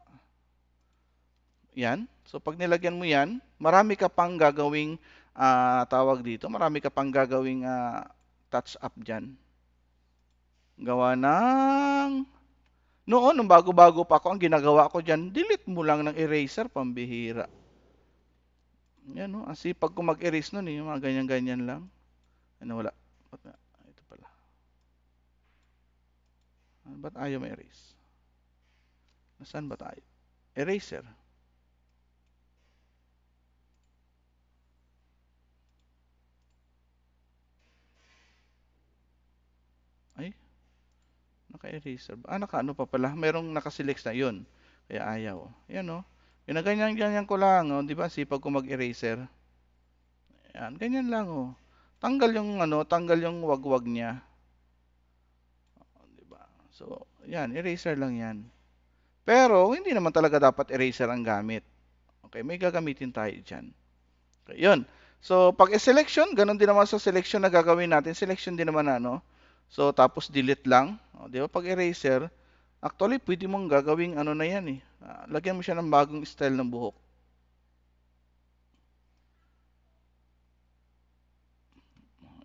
Yan. So, pag nilagyan mo yan, marami ka pang gagawing uh, tawag dito. Marami ka pang gagawing uh, touch up dyan. Gawa ng... Noon, nung bago-bago pa ako, ang ginagawa ko dyan, delete mo lang ng eraser, pambihira. Yan no, ang sipag ko mag-erase nun eh, mga ganyan-ganyan lang. Ano wala? Ba't na? Ito pala. Ba't ayaw ma-erase? Nasaan ba tayo? Eraser. Ay, naka-eraser ba? Ah, naka-ano pa pala. Merong nakaselect na yun. Kaya ayaw. Yan o. Oh. Ginaganyan-ganyan ko lang. Oh. Di ba? Sipag ko mag-eraser. Yan. Ganyan lang o. Oh. Tanggal yung ano, tanggal yung wagwag niya. So, yan. Eraser lang yan. Pero, hindi naman talaga dapat eraser ang gamit. Okay, may gagamitin tayo dyan. Okay, yun. So, pag selection, ganun din naman sa selection na gagawin natin. Selection din naman ano. So, tapos delete lang. O, di ba? Pag eraser, actually, pwede mong gagawing ano na yan eh. Uh, lagyan mo siya ng bagong style ng buhok.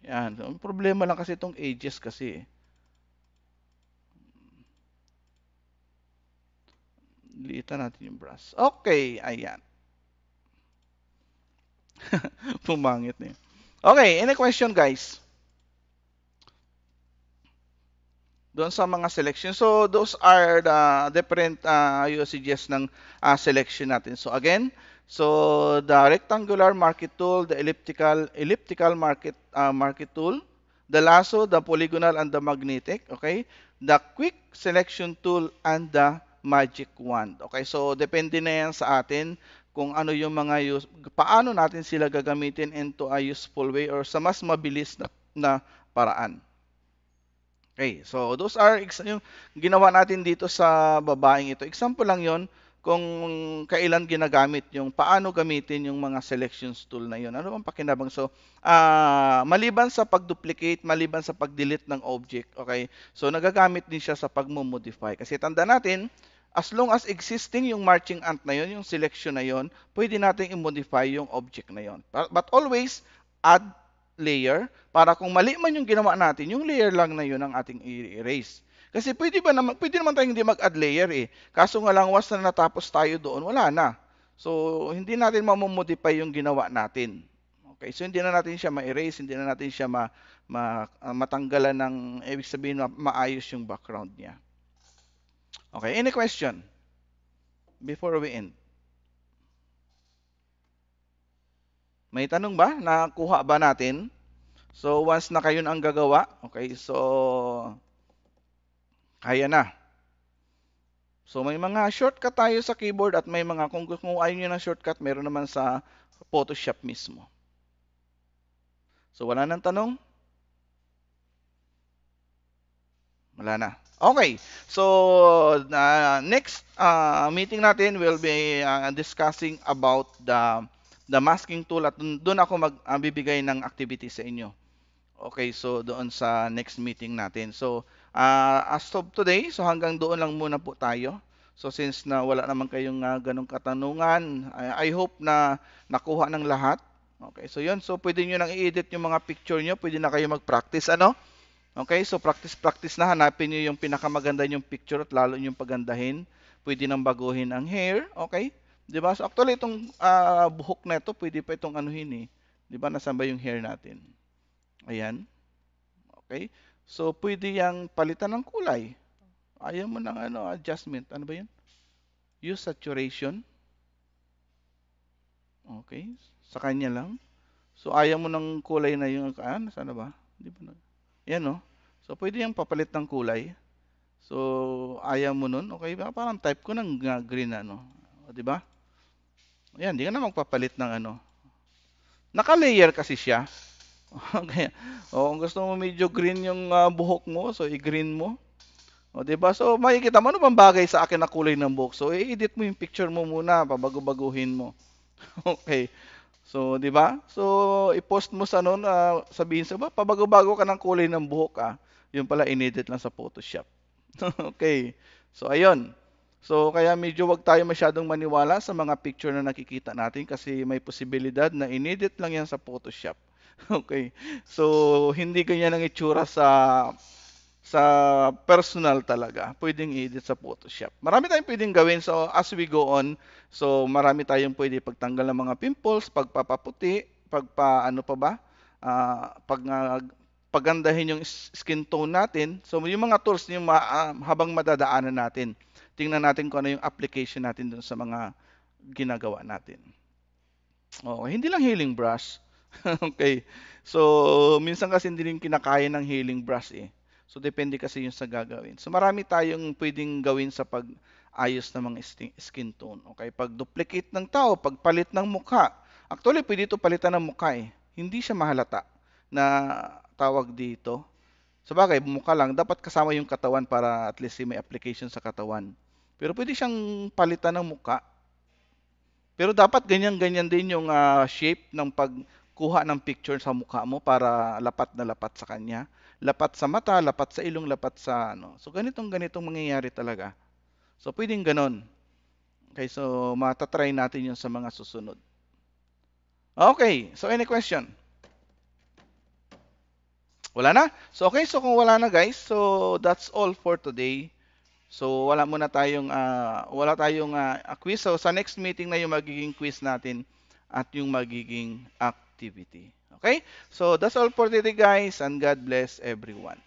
Yan. So, problema lang kasi itong ages kasi eh. Liitan natin yung brush. Okay, ayan. Pumangit na yun. Okay, any question guys? Doon sa mga selection. So, those are the different uh, usages ng uh, selection natin. So, again, so the rectangular market tool, the elliptical elliptical market uh, market tool, the lasso, the polygonal, and the magnetic. Okay? The quick selection tool and the magic wand. Okay, so depende na yan sa atin kung ano yung mga use, paano natin sila gagamitin into a useful way or sa mas mabilis na, na paraan. Okay, so those are yung ginawa natin dito sa babaeng ito. Example lang yon kung kailan ginagamit yung paano gamitin yung mga selections tool na yon. Ano bang pakinabang? So, uh, maliban sa pag-duplicate, maliban sa pag-delete ng object, okay? So, nagagamit din siya sa pag-modify. Kasi tanda natin, as long as existing yung marching ant na yon, yung selection na yon, pwede natin i-modify yung object na yon. But always add layer para kung mali man yung ginawa natin, yung layer lang na yon ang ating i-erase. Kasi pwede ba naman, pwede naman tayong hindi mag-add layer eh. Kaso nga lang once na natapos tayo doon, wala na. So, hindi natin mamomodify yung ginawa natin. Okay, so hindi na natin siya ma-erase, hindi na natin siya ma, ma, uh, matanggalan ng, ibig sabihin, ma maayos yung background niya. Okay, any question before we end? May tanong ba? Nakuha ba natin? So, once na kayo ang gagawa, okay, so, kaya na. So, may mga shortcut tayo sa keyboard at may mga, kung, kung ayaw nyo ng shortcut, meron naman sa Photoshop mismo. So, wala nang tanong? Wala na. Okay. So, uh, next uh, meeting natin will be uh, discussing about the the masking tool at doon ako magbibigay uh, ng activity sa inyo. Okay, so doon sa next meeting natin. So, uh, as of today, so hanggang doon lang muna po tayo. So since na wala naman kayong uh, ganong katanungan, I, I hope na nakuha ng lahat. Okay, so yun. So pwede nyo nang i-edit yung mga picture nyo. Pwede na kayo mag-practice. Ano? Okay, so practice-practice na. Hanapin nyo yung pinakamaganda yung picture at lalo yung pagandahin. Pwede nang baguhin ang hair. Okay? Di ba? So actually, itong uh, buhok na ito, pwede pa itong anuhin eh. Di ba? Nasaan ba yung hair natin? Ayan. Okay? So, pwede yang palitan ng kulay. Ayaw mo ng ano, adjustment. Ano ba yun? Use saturation. Okay. Sa kanya lang. So, ayaw mo ng kulay na yung, ah, nasaan na ba? Di ba na? Yan, no? So, pwede yung papalit ng kulay. So, ayaw mo nun. Okay? Parang type ko ng green, ano. O, di ba? Yan, di ka na magpapalit ng ano. Naka-layer kasi siya. Okay. O, kung gusto mo medyo green yung uh, buhok mo, so i-green mo. O, di ba? So, makikita mo ano bang bagay sa akin na kulay ng buhok. So, i-edit mo yung picture mo muna, pabago-baguhin mo. okay. So, di ba? So, i-post mo sa noon, uh, sabihin sa ba, pabago-bago ka ng kulay ng buhok, ah. Yun pala, inedit lang sa Photoshop. okay. So, ayun. So, kaya medyo wag tayo masyadong maniwala sa mga picture na nakikita natin kasi may posibilidad na inedit lang yan sa Photoshop. okay. So, hindi ganyan ang itsura sa sa personal talaga, pwedeng i-edit sa Photoshop. Marami tayong pwedeng gawin. So, as we go on, so marami tayong pwede pagtanggal ng mga pimples, pagpapaputi, pagpa ano pa ba? Uh, pag uh, pagandahin yung skin tone natin. So, yung mga tools yung ma, uh, habang madadaanan natin. tingnan natin kung ano yung application natin dun sa mga ginagawa natin. Okay, hindi lang healing brush. okay. So, minsan kasi hindi rin kinakaya ng healing brush eh. So, depende kasi yung sa gagawin. So, marami tayong pwedeng gawin sa pag-ayos ng mga skin tone. Okay, pag duplicate ng tao, pagpalit ng mukha. Actually, pwede ito palitan ng mukha eh. Hindi siya mahalata na tawag dito. Sa bagay, mukha lang, dapat kasama yung katawan para at least may application sa katawan. Pero pwede siyang palitan ng muka. Pero dapat ganyan-ganyan din yung uh, shape ng pagkuha ng picture sa mukha mo para lapat na lapat sa kanya. Lapat sa mata, lapat sa ilong, lapat sa ano. So ganitong ganitong mangyayari talaga. So pwedeng ganon. Okay, so matatry natin yun sa mga susunod. Okay, so any question? Wala na? So okay, so kung wala na guys, so that's all for today. So wala muna tayong uh, wala tayong uh, quiz. So sa next meeting na yung magiging quiz natin at yung magiging activity. Okay? So that's all for today guys and God bless everyone.